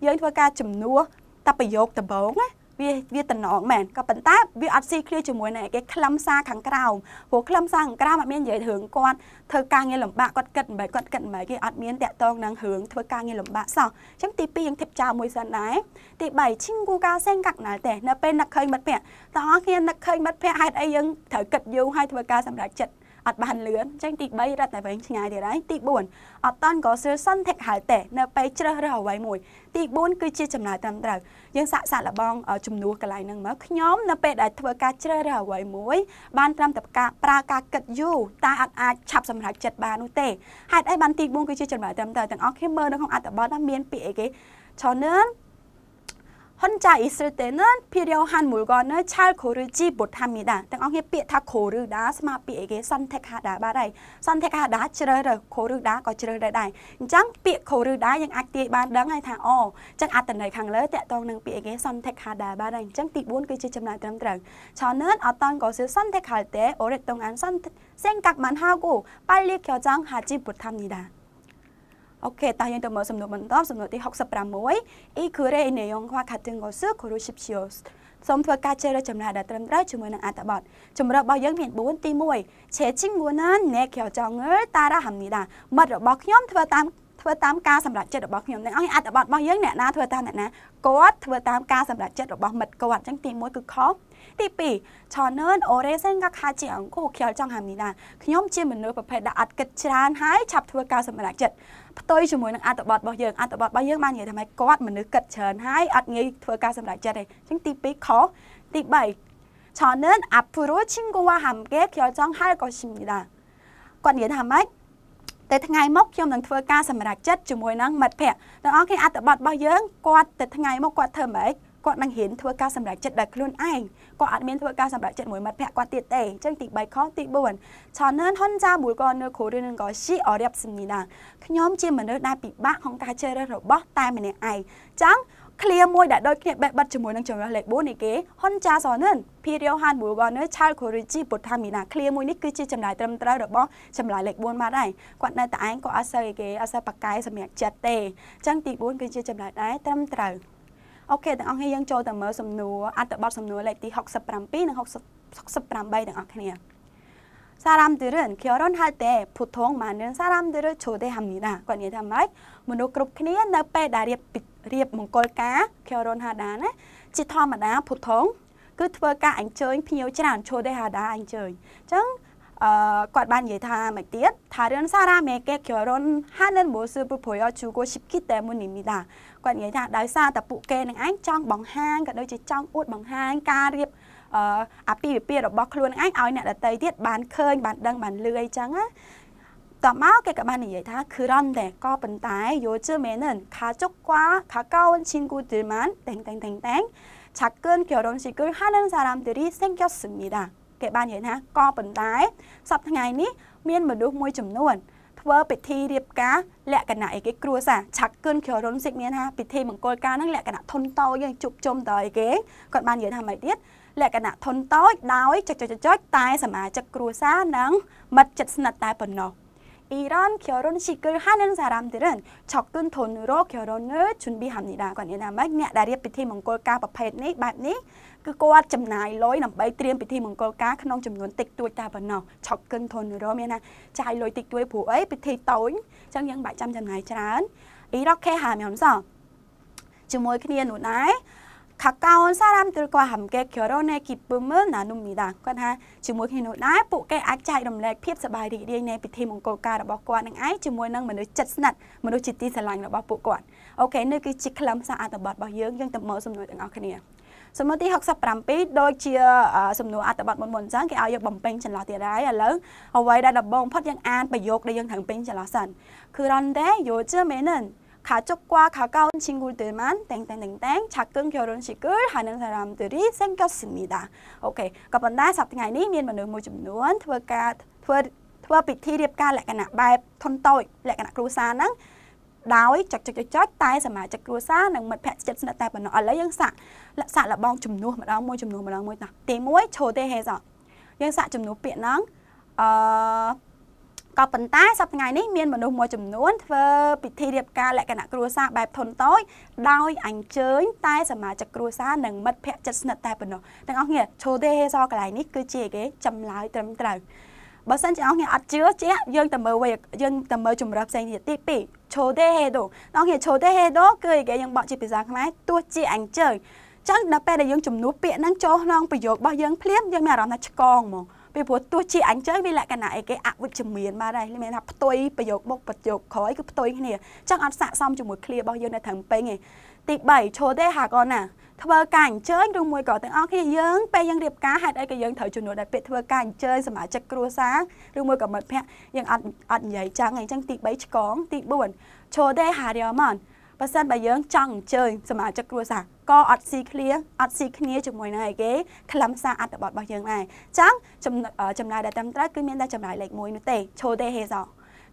យើងធ្វើការជំនួសតែប្រយោគដំបូងណាវាវាតំណងមែនក៏ប៉ុន្តែវាអត់ស៊ីឃ្លាជាមួយនឹងគេខ្លឹមសារខាងក្រៅព្រោះខ្លឹមសារខាងក្រៅអត់មាននិយាយរឿងគាត់ធ្វើការងារលំបាកគាត់គិតមិនបែបគាត់គិតមិនបែបគេអត់មានតាក់ទងនឹងរឿងធ្វើការងារលំបាកសោះអញ្ចឹងទី2យើងធីបចោលមួយសិនដែរទី3ឈិងគូកាសេងកាក់ណាល់ទេនៅពេលនឹកឃើញមិត្តភ័ក្តិតើអស់គ្នានឹកឃើញមិត្តភ័ក្តិហេតុអីយើងត្រូវគិតយូរហើយធ្វើការសម្រេចចិត្ត អត់បានលឿនអញ្ចឹងទី3រត់តែវែងឆ្ងាយទៀតហើយទី4អត់តាន់ក៏សឿសន្តិហៅតែនៅពេលជ្រើសរើសអ្វីមួយទី4គឺជាចំណាយត្រឹមត្រូវយើងសាកសាកលបងជំនួសកន្លែងហ្នឹងមកខ្ញុំនៅពេលដែលធ្វើការជ្រើសរើសអ្វីមួយបានត្រឹមតែការប្រើការគិតយូរតែអត់អាចឆាប់សម្រេចចិត្តបាននោះទេហេតុអីបានទី4គឺជាចំណាយត្រឹមត្រូវទាំងអស់គ្នាមើលនៅក្នុងអត្ថបទមានពាក្យអីគេច្រើន 혼자 있을 때는 필요한 물건을 잘 고르지 못합니다. 땅에 삐다 고르다, 스마삐에게 선택하다 말아요. 선택하다 치르르 고르다 거치르다. 짱 삐, 고르다 양 악디 반등을 다 어. 짱 아트는 강렬 때동는 삐에게 선택하다 말아요. 짱 띠본 그지 점나 드럼드럼. 저는 어떤 것을 선택할 때 오랫동안 선택, 생각만 하고 빨리 결정하지 못합니다. អូខេតោះយើងទៅមើលសំណួរបន្តសំណួរទី66 Ikure neyon kwa katengosu kurushipchios សូមធ្វើការជ្រើសរើសចម្លើយដែលត្រឹមត្រូវជាមួយនឹងអត្ថបទជម្រើសរបស់យើងមាន4ទី1 Cheching Gunan Nekyo Jonger Tara Hamnida មិត្តរបស់ខ្ញុំធ្វើតាមធ្វើតាមការសម្រេចចិត្តរបស់ខ្ញុំទាំងអស់អត្ថបទរបស់យើងអ្នកណាធ្វើតាមអ្នកណាគាត់ធ្វើតាមការសម្រេចចិត្តរបស់មិត្តគាត់អញ្ចឹងទី1គឺខុស ទី2ឆនឺនអូរេសិនក៏ខាជាអង្គុខ្យល់ចង់ហាមនេះដែរខ្ញុំជាមនុស្សប្រភេទដែលអត់គិតច្រើនហើយឆាប់ធ្វើការសម្រេចចិត្តផ្ទុយជាមួយនឹងអត្ថបទរបស់យើងអត្ថបទរបស់យើងបាននិយាយថាម៉េចគាត់មនុស្សគិតច្រើនហើយអត់ងាយធ្វើការសម្រេចចិត្តទេអញ្ចឹងទី2ខុសទី3ឆនឺនអាប់ព្រោះឈិងគូវ៉ាហាំគេខ្ញុំចង់ហើយក៏ឈិមនេះដែរគាត់និយាយថាម៉េចតែថ្ងៃមុខខ្ញុំនឹងធ្វើការសម្រេចចិត្តជាមួយនឹងមិត្តភ័ក្តិទាំងអស់គ្នាអត្ថបទរបស់យើងគាត់ទៅថ្ងៃមុខគាត់ធ្វើម៉េច គាត់នឹងហ៊ានធ្វើការសម្រេចចិត្តដោយខ្លួនឯងគាត់អត់មានធ្វើការសម្រេចចិត្តមួយមិត្តភក្តិគាត់ទៀតទេអញ្ចឹងទី3ខទី4ឆននហ៊ុនចាមួយក៏នៅគ្រូរៀននឹងក៏ជីអរៀបសមីដាខ្ញុំជាមនុស្សដែលពិបាកក្នុងការជ្រើសរើសរបស់តែម្នាក់ឯងអញ្ចឹងឃ្លាមួយដែលដូចគ្នាបេះបិទជាមួយនឹងចម្រើសលេខ4នេះគេហ៊ុនចាសននភីរាវហានប៊ូកនឆាលកូរីជីពុទ្ធាមីណាឃ្លាមួយនេះគឺជាចម្លើយត្រឹមត្រូវរបស់ចម្លើយលេខ4មកដែរគាត់នៅតែឯងក៏អត់សូវគេអត់សូវប៉ាកែសម្រាប់ចិត្តទេអញ្ចឹងទី4គឺជាចម្លើយដែរត្រឹមត្រូវ អូខេទាំងអស់គ្នាយើងចូលទៅមើលសំណួរអត្ថបទសំណួរលេខទី67និង68ទាំងអស់គ្នា 사람들은 결혼할 때 보통 많은 사람들을 초대합니다. គាត់និយាយថាម៉េចមនុស្សគ្រប់គ្នានៅពេលដែលរៀបរៀបមង្គលការ 결혼하다 ណាជាធម្មតា 보통 គឺធ្វើការអញ្ជើញភ្ញៀវច្រើន 초대하다 អញ្ជើញអញ្ចឹងអឺគាត់បាននិយាយថាមកទៀតថារឿងសារ៉ាមេកេ 결혼하는 모습을 보여주고 싶기 때문입니다. គាត់និយាយថាដោយសារតែពួកគេនឹងឯងចង់បង្ហាញក៏ដូចជាចង់អួតបង្ហាញការរៀបអឺអាពាហ៍ពិពាហ៍របស់ខ្លួនឯងឲ្យអ្នកដទៃទៀតបានឃើញបានដឹងបានលឺអីចឹងណាតមកគេក៏បាននិយាយថា그런데ក៏ប៉ុន្តែ요즘에는가족과가까운친구들만땡땡땡땡작은결혼식을하는사람들이생겼습니다គេបាននិយាយថាក៏ប៉ុន្តែសប្តាហ៍ថ្ងៃនេះមានមនុស្សមួយចំនួន ធ្វើពិធីរៀបការលក្ខណៈអីគេគ្រួសារឆាក់គឿនក្ររុនសិកមានថាពិធីមង្គលការហ្នឹងលក្ខណៈធុនតូចយើងជប់ជុំតើអីគេគាត់បាននិយាយថាម៉េចទៀតលក្ខណៈធុនតូចដោយចុចចុចចុចតែសមាជិកគ្រួសារនិងមិត្តជិតស្និទ្ធតែប៉ុណ្ណោះ 이런 결혼식을 하는 사람들은 적은 돈으로 결혼을 준비합니다 គាត់និយាយថាម៉េចអ្នកដែលរៀបពិធីមង្គលការប្រភេទនេះបែបនេះ គឺគាត់ចំណាយលុយដើម្បីត្រៀមពិធីមង្គលការក្នុងចំនួនតិចតួចតែប៉ុណ្ណោះឆប់គិនធនរមានណាចាយលុយតិចតួចព្រោះអីពិធីតូចអញ្ចឹងយើងបាក់ចាំចំណាយច្រើនអ៊ីរ៉ុកខេហាមយំសោជាមួយគ្នានោះដែរខាកោនសារ៉ាំទិលក៏ហំកេខ្យរណេគីពឹមណានុមនីដាគាត់ថាជាមួយគ្នានោះដែរពួកគេអាចចែករំលែកភាពសប្បាយរីករាយនៃពិធីមង្គលការរបស់គាត់នឹងឯងជាមួយនឹងមនុស្សចិត្តស្និទ្ធមនុស្សជាទីស្រឡាញ់របស់ពួកគាត់អូខេនេះគឺជាខ្លឹមសារអត្ថបទរបស់យើងយើងទៅមើលសំណួរទាំងអស់គ្នា សំណួរទី67ដូចជាសំណួរអត្ថបទមុនមុនអញ្ចឹងគេឲ្យយើងបំពេញចន្លោះទៀតហើយឥឡូវអ្វីដែលដំបូងផុតយើងអានប្រយោគដែលយើងត្រូវពេញចន្លោះសិន그런데요즘에는 가족과 가까운 친구들만 땡땡땡땡 작은 결혼식을 하는 사람들이 생겼습니다. OK ក៏ប៉ុន្តែសប្តាហ៍ថ្ងៃនេះមានមនុស្សមួយចំនួនធ្វើការធ្វើធ្វើពិធីរៀបការលក្ខណៈបែបធុនតូចលក្ខណៈគ្រួសារហ្នឹង ដោយចុចចុចចុចតែសមាជិកគ្រួសារនិងមិត្តភក្តិជិតស្និទ្ធតែប៉ុណ្ណោះឥឡូវយើងសាក់សាក់លបងជំនួសម្ដងមួយជំនួសម្ដងមួយតោះទី1ឈោទេហេសយើងសាក់ជំនួសពាក្យហ្នឹងអឺក៏ប៉ុន្តែសប្តាហ៍ថ្ងៃនេះមានមនុស្សមួយចំនួនធ្វើពិធីរៀបការលក្ខណៈគ្រួសារបែបធុនតូចដោយអញ្ជើញតែសមាជិកគ្រួសារនិងមិត្តភ័ក្តិជិតស្និទ្ធតែប៉ុណ្ណោះទាំងអស់គ្នាឈូទេសកន្លែងនេះគឺជាគេចម្លើយត្រឹមត្រូវបើសិនជាអស់គ្នាអត់ជឿជាយើងទៅមើលវិញយើងទៅមើលចម្រើសផ្សេងទៀតទី2 ឈូទេហេដូអស់គ្នាឈូទេហេដូគឺគេយើងបកជាភាសាខ្មែរទោះជាអញ្ជើញចឹងដល់ពេលដែលយើងជំនួសពាក្យហ្នឹងចូលក្នុងប្រយោគរបស់យើងភ្លាមយើងមានអារម្មណ៍ថាឆ្កងហ្មងពីព្រោះទោះជាអញ្ចឹងវាលក្ខណៈអីគេអវិជ្ជមានបាទដែរមានថាផ្ទុយប្រយោគបុកប្រយោគក្រោយគឺផ្ទុយគ្នាចឹងអត់ស័កសមជាមួយឃ្លារបស់យើងនៅត្រឹមពេញទេទី3ឈរទេហាកូនណា ធ្វើការអញ្ជើញឬមួយក៏ទាំងអស់គ្នាយើងពេលយើងរៀបការហេតុអីក៏យើងត្រូវជំនួសដល់ពាក្យធ្វើការអញ្ជើញសមាជិកគ្រួសារឬមួយក៏មិត្តភ័ក្តិយើងអត់អត់និយាយចឹងអញ្ចឹងទី3ឆ្កងទី4ឈរទេហារីម៉ានបើសិនបើយើងចង់អញ្ជើញសមាជិកគ្រួសារក៏អត់ស៊ីគ្នាអត់ស៊ីគ្នាជាមួយនឹងឯគេខ្លឹមសារអត្ថបទរបស់យើងដែរអញ្ចឹងចំណាយដែលត្រឹមត្រូវគឺមានតែចំណាយលេខ1នោះទេឈរទេហេសោ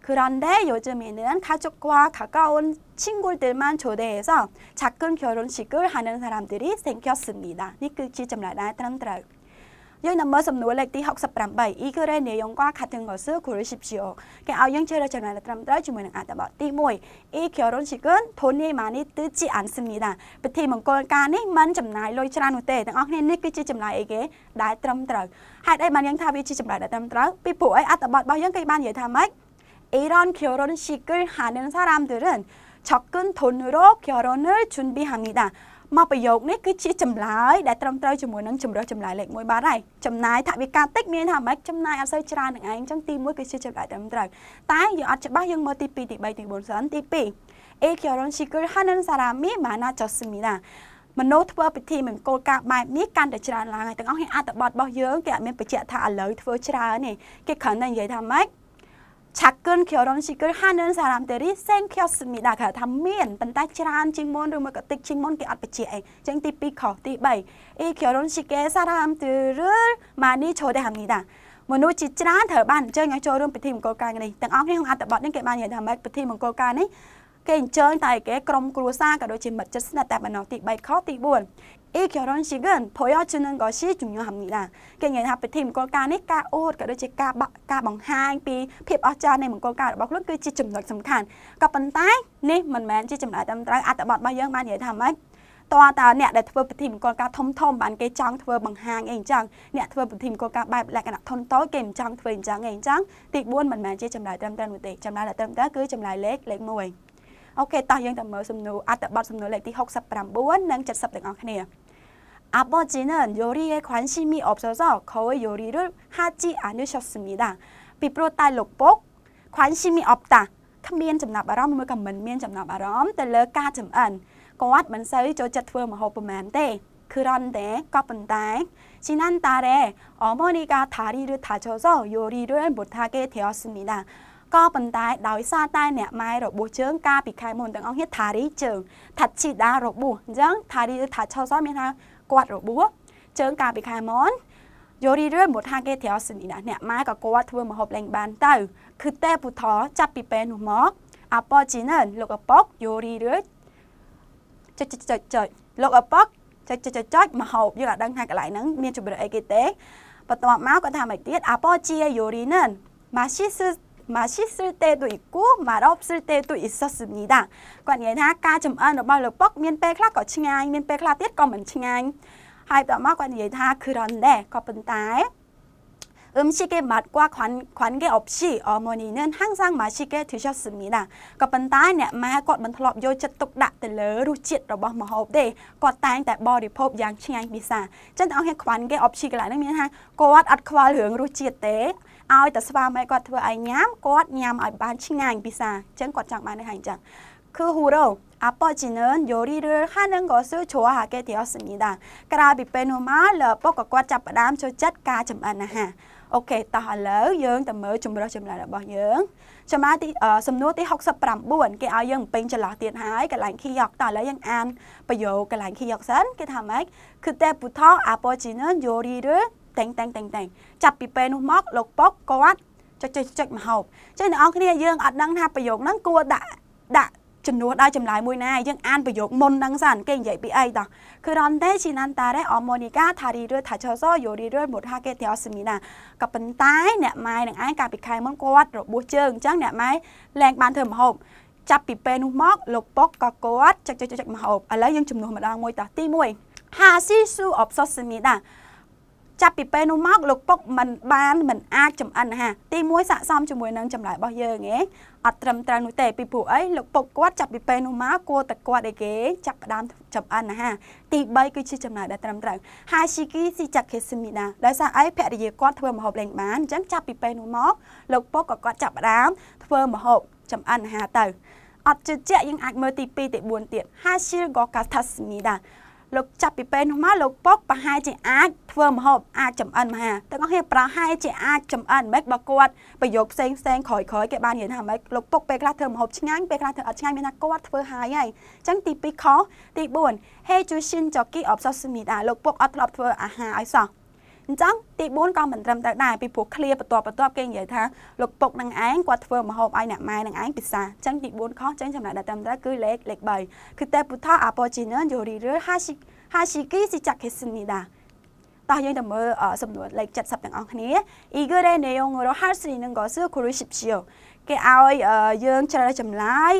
그런데 요즘에는 가족과 가까운 친구들만 초대해서 작은 결혼식을 하는 사람들이 생겼습니다. នេះគឺជាចម្លើយដែលត្រឹមត្រូវ យើងនឹងមើលសំណួរលេខទី68 이글의 내용과 같은 것을 고르십시오. គេឲ្យយើងជ្រើសរើសចំណាយត្រឹមត្រូវជាមួយនឹងអត្ថបទទី1 이 결혼식은 돈이 많이 들지 않습니다. ពិធីមង្គលការនេះមិនចំណាយលុយច្រើននោះទេទាំងអស់គ្នានេះគឺជាចំណាយអីគេដែលត្រឹមត្រូវហេតុអីបានយើងថាវាជាចំណាយដែលត្រឹមត្រូវពីព្រោះអីអត្ថបទរបស់យើងគេបាននិយាយថាម៉េច 이런 결혼식을 하는 사람들은 적은 돈으로 결혼을 준비합니다. មកប្រយោគនេះគឺជាចម្លើយដែលត្រឹមត្រូវជាមួយនឹងជំរើសចម្លើយលេខ1បាទហើយចំណាយថវិកាតិចមានថាម៉េចចំណាយអត់សូវច្រើននឹងឯងអញ្ចឹងទី1គឺជាចម្លើយត្រឹមត្រូវតែយើងអត់ច្បាស់យើងមើលទី2ទី3ទី4សិនទី2 A 결혼식을 하는 사람이 많아졌습니다 មនុស្សធ្វើពិធីមង្គលការបែបនេះកាន់តែច្រើនឡើងហើយទាំងអស់គ្នាអត្ថបទរបស់យើងគេអត់មានបញ្ជាក់ថាឥឡូវធ្វើច្រើនទេគេគ្រាន់តែនិយាយថាម៉េច 작은 결혼식을 하는 사람들이 생겼습니다. 그ថាមានប៉ុន្តែច្រើនជាងមុនឬមកក៏តិចជាងមុនគេអត់បញ្ជាក់អីចឹងទី2ខុសទី3 이 결혼식에 사람들을 많이 초대합니다. មនុស្សជាច្រើនត្រូវបានអញ្ជើញឲ្យចូលរួមពិធីមង្គលការនេះទាំងអស់គ្នាក្នុងអត្ថបទនេះគេបាននិយាយថាម៉េចពិធីមង្គលការនេះគេអញ្ជើញតែគេក្រុមគ្រួសារក៏ដូចជាមិត្តជិតស្និទ្ធតែប៉ុណ្ណោះទី3ខទី4 이 결혼식은 보여주는 것이 중요합니다. គេនិយាយថាពិធីមង្គលការនេះការអួតក៏ដូចជាការការបង្ហាញពីភាពអស្ចារ្យនៃមង្គលការរបស់ខ្លួនគឺជាចំណុចសំខាន់ក៏ប៉ុន្តែនេះមិនមែនជាចំណុចត្រឹមត្រូវអត្ថបទរបស់យើងបាននិយាយថាម៉េចតើតើអ្នកដែលធ្វើពិធីមង្គលការធំធំបានគេចង់ធ្វើបង្ហាញអីអញ្ចឹងអ្នកធ្វើពិធីមង្គលការបែបលក្ខណៈធំតូចគេមិនចង់ធ្វើអញ្ចឹងអីអញ្ចឹងទី4មិនមែនជាចម្លើយត្រឹមត្រូវនោះទេចម្លើយដែលត្រឹមត្រូវគឺចម្លើយលេខលេខ1 អូខេតោះយើងទៅមើលសំណួរអត្ថបទសំណួរលេខទី69និង70ទាំងអស់គ្នា 아버지는 요리에 관심이 없어서 거의 요리를 하지 않으셨습니다. ពីព្រោះតែលោកពុក 관심이 없다 គ្មានចំណាប់អារម្មណ៍មួយក៏មិនមានចំណាប់អារម្មណ៍ទៅលើការចម្អិនគាត់មិនសូវចូលចិត្តធ្វើម្ហូបប៉ុន្មានទេ 그런데 ក៏ប៉ុន្តែ 지난 달에 어머니가 다리를 다쳐서 요리를 못하게 되었습니다. ក៏ប៉ុន្តែដោយសារតែអ្នកម៉ែរបួសជើងកាលពីខែមុនទាំងអស់គ្នាថារីជើងថាជីដារបួសអញ្ចឹងថារីថាឆោសមានថាគាត់របួសជើងកាលពីខែមុនយោរីរឿមកថាគេត្រោសិនីណាអ្នកម៉ែក៏គាត់ធ្វើមហូបលេងបានទៅគឺតែពុធចាប់ពីពេលនោះមកអប៉ជីណិនលោកអប៉ុកយោរីរឿចុចចុចចុចចុចលោកអប៉ុកចុចចុចចុចចុចមហូបយើងអាចដឹងថាកន្លែងហ្នឹងមានជម្រើសអីគេទេបន្ទាប់មកគាត់ថាមកទៀតអប៉ជាយោរីណិនម៉ាស៊ីសឺ 맛있을때도있고맛없을때도있었습니다គាត់និយាយថាការចំអិនរបស់លោកពុកមានពេលខ្លះក៏ឆ្ងាញ់មានពេលខ្លះទៀតក៏មិនឆ្ងាញ់ហើយបន្តមកគាត់និយាយថា그런데ក៏ប៉ុន្តែ 음식의 맛과 관, 관계없이 어머니는 항상 맛있게 드셨습니다. ក៏ប៉ុន្តែអ្នកម៉ែគាត់មិនធ្លាប់យកចិត្តទុកដាក់ទៅលើរសជាតិរបស់ម្ហូបទេគាត់តែងតែបរិភោគយ៉ាងឆ្ងាញ់ពិសាចឹងបងប្អូនខ្វាន់គេអបឈីកន្លែងនេះមានថាគាត់អត់ខ្វល់រឿងរសជាតិទេ ឲ្យតែស្វាមីគាត់ធ្វើឲ្យញ៉ាំគាត់ញ៉ាំឲ្យបានឆ្ងាញ់ពិសាអញ្ចឹងគាត់ចង់បាននេះហើយអញ្ចឹង그 후로 아버지는 요리를 하는 것을 좋아하게 되었습니다. ក្រោយពីពេលនោះមកលើពុកក៏គាត់ចាប់ផ្ដើមចូលចិត្តការចម្អិនអាហារអូខេតោះឥឡូវយើងទៅមើលជំរើសចម្លើយរបស់យើងចម្លើយទីសំណួរទី69គេឲ្យយើងពេញចន្លោះទៀតហើយកន្លែងខីយកតោះឥឡូវយើងអានប្រយោគកន្លែងខីយកសិនគេថាម៉េចគឺតែពុថអាប៉ូជីនយូរីឬ តែងតែងតែងតែងចាប់ពីពេលនោះមកលោកប៉ុកគាត់ចុចចុចចុចមហូបចឹងអ្នកនរគ្នាយើងអត់ដឹងថាប្រយោគហ្នឹងគួរដាក់ដាក់ចំនួនដល់ចម្លើយមួយណាយើងអានប្រយោគមុនហ្នឹងសិនគេនិយាយពីអីតោះគឺរនទេជីណាន់តារ៉េអមូនីកាថារីរឿថាឆោសយូរីរឿមុតហាកេទីអសមីណាក៏ប៉ុន្តែអ្នកម៉ែនឹងឯងកាលពីខែមុនគាត់របួសជើងអញ្ចឹងអ្នកម៉ែលែងបានធ្វើម្ហូបចាប់ពីពេលនោះមកលោកពុកក៏គាត់ចុចចុចចុចម្ហូបឥឡូវយើងជំនួសម្ដងមួយតោះទី1ហាស៊ីស៊ូអបសសមីណា ចាប់ពីពេលនោះមកលោកពុកមិនបានមិនអាចចំអិនអាហារទី1ស័កសមជាមួយនឹងចម្លើយរបស់យើងឯងអត់ត្រឹមត្រូវនោះទេពីព្រោះអីលោកពុកគាត់ចាប់ពីពេលនោះមកគួរតែគាត់ឯគេចាប់ផ្ដើមចំអិនអាហារទី3គឺជាចម្លើយដែលត្រឹមត្រូវហាស៊ីគីស៊ីចាក់ខេសមីណាដោយសារអីភរិយាគាត់ធ្វើម្ហូបលេងបានអញ្ចឹងចាប់ពីពេលនោះមកលោកពុកក៏គាត់ចាប់ផ្ដើមធ្វើម្ហូបចំអិនអាហារទៅអត់ជឿជាក់យើងអាចមើលទី2ទី4ទៀតហាស៊ី លកូកាថាស្មីដាលោកចាប់ពីពេលនោះមកលោកពុកប្រហែលជាអាចធ្វើម្ហូបអាចចំអិនមហាទាំងអស់គ្នាប្រហែលជាអាចចំអិនមិនបើគាត់ប្រយោគផ្សេងផ្សេងក្រោយក្រោយគេបាននិយាយថាមិនលោកពុកពេលខ្លះធ្វើម្ហូបឆ្ងាញ់ពេលខ្លះធ្វើអត់ឆ្ងាញ់មានថាគាត់ធ្វើហើយហើយអញ្ចឹងទី2ខទី4ហេជូស៊ីនចកីអបសស្មីដាលោកពុកអត់ធ្លាប់ធ្វើអាហារឲ្យសោះ អញ្ចឹងទី4ក៏មិនត្រឹមត្រូវដែរពីព្រោះឃ្លាបន្ទាប់បន្ទាប់គេនិយាយថាលោកពុកនឹងឯងគាត់ធ្វើម្ហូបឲ្យអ្នកម៉ែនឹងឯងពិសាអញ្ចឹងទី4ខអញ្ចឹងចំណុចដែលត្រឹមត្រូវគឺលេខលេខ3គឺតែពុថាអាប៉ូជីនយូរីរហាស៊ីហាស៊ីគីស៊ីចាក់ខេស្នីដាតោះយើងទៅមើលសំណួរលេខ70ទាំងអស់គ្នាអ៊ីហ្គរេនេយ៉ងរ៉ូហាស៊ីនឹងក៏សឿគូរីស៊ីបស៊ីគេឲ្យយើងជ្រើសចម្លើយ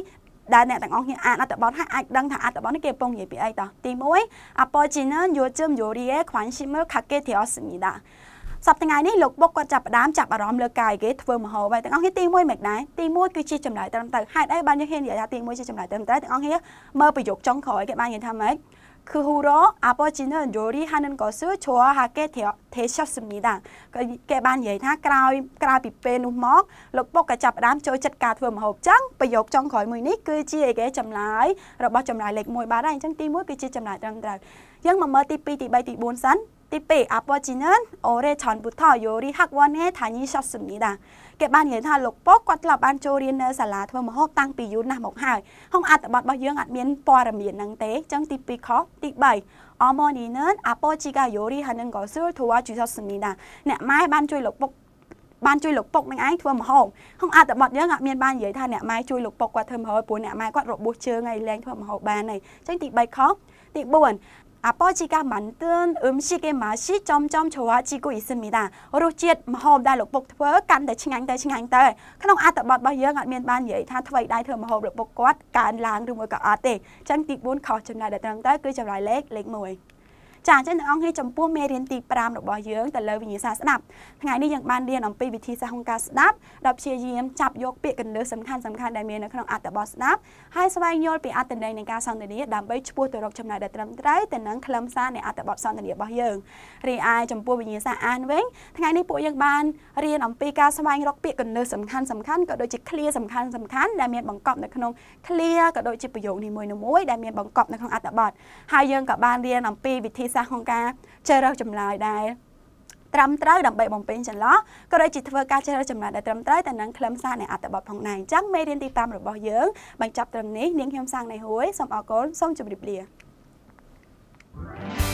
ដែលអ្នកទាំងអស់គ្នាអានអត្ថបទហើយអាចដឹងថាអត្ថបទនេះគេកំពុងនិយាយពីអីតោះទី1អពជីណានយូជឹមយូរីអេខ្វាន់ឈីមើខាកេធីអស់មីដាសប្តាហ៍នេះលោកបុកគាត់ចាប់ផ្ដើមចាប់អារម្មណ៍លើកាយគេធ្វើមហោបហើយទាំងអស់គ្នាទី1មិនដែរទី1គឺជាចម្លើយត្រឹមត្រូវហេតុអីបានយើងហ៊ាននិយាយថាទី1ជាចម្លើយត្រឹមត្រូវទាំងអស់គ្នាមើលប្រយោគចុងក្រោយគេបាននិយាយថាម៉េច 그 후로 아버지는 요리하는 것을 좋아하게 되셨습니다. គេបាននិយាយថាក្រោយក្រោយពីពេលនោះមកលោកពុកក៏ចាប់ផ្ដើមចូលចិត្តការធ្វើម្ហូបចឹងប្រយោគចុងក្រោយមួយនេះគឺជាឯគេចម្លើយរបស់ចម្លើយលេខ1បាទហើយអញ្ចឹងទី1គឺជាចម្លើយត្រឹមត្រូវយើងមកមើលទី2ទី3ទី4សិនទី2 아버지는 오래 전부터 요리 학원에 다니셨습니다. គេបាននិយាយថាលោកពុកគាត់ធ្លាប់បានចូលរៀននៅសាលាធ្វើម្ហូបតាំងពីយូរណាស់មកហើយក្នុងអត្ថបទរបស់យើងអត់មានព័ត៌មានហ្នឹងទេអញ្ចឹងទី2ខទី3អមនីនអាប៉ូជីកាយូរីហានឹងកោស៊ូធូវ៉ាជីសាស្មីណាអ្នកម៉ែបានជួយលោកពុកបានជួយលោកពុកនឹងឯងធ្វើម្ហូបក្នុងអត្ថបទយើងអត់មានបាននិយាយថាអ្នកម៉ែជួយលោកពុកគាត់ធ្វើម្ហូបព្រោះអ្នកម៉ែគាត់របួសជើងហើយលែងធ្វើម្ហូបបានហើយអញ្ចឹងទី3ខទី4 아버지가 만든 음식의 맛이 점점 좋아지고 있습니다. រសជាតិម្ហូបដែលលោកពុកធ្វើកាន់តែឆ្ងាញ់ទៅឆ្ងាញ់ទៅក្នុងអត្ថបទរបស់យើងអត់មានបាននិយាយថាអ្វីដែលធ្វើម្ហូបលោកពុកគាត់កើនឡើងឬមួយក៏អត់ទេអញ្ចឹងទី4ខុសចំណុចដែលត្រឹមត្រូវគឺចម្លើយលេខលេខ1 ចាអញ្ចឹងអ្នកអង្គនេះចំពោះមេរៀនទី5របស់យើងទៅលើវិញ្ញាសាស្ត្រស្ដាប់ថ្ងៃនេះយើងបានរៀនអំពីវិធីសាស្ត្រក្នុងការស្ដាប់ដោយព្យាយាមចាប់យកពាក្យកណ្ដៅសំខាន់សំខាន់ដែលមាននៅក្នុងអត្ថបទស្ដាប់ហើយស្វែងយល់ពីអត្ថន័យនៃការសន្ទនាដើម្បីឆ្ពោះទៅរកចំណាយដែលត្រឹមត្រូវទៅនឹងខ្លឹមសារនៃអត្ថបទសន្ទនារបស់យើងរីឯចំពោះវិញ្ញាសាអានវិញថ្ងៃនេះពួកយើងបានរៀនអំពីការស្វែងរកពាក្យកណ្ដៅសំខាន់សំខាន់ក៏ដូចជា clear សំខាន់សំខាន់ដែលមានបង្កប់នៅក្នុង clear ក៏ដូចជាប្រយោគនីមួយៗដែលមានបង្កប់នៅក្នុងអត្ថបទហើយយើងក៏បានរៀនអំពីវិធីសាស្ត្រសាស្ត្រក្នុងការជ្រើសរើសចម្លើយដែរត្រឹមត្រូវដើម្បីបំពេញចន្លោះក៏ដូចជាធ្វើការជ្រើសរើសចម្លើយដែលត្រឹមត្រូវទៅនឹងខ្លឹមសារនៃអត្ថបទផងដែរអញ្ចឹងមេរៀនទី5របស់យើងបញ្ចប់ត្រឹមនេះនាងខ្ញុំសាងនៃហួយសូមអរគុណសូមជម្រាបលា Thank you.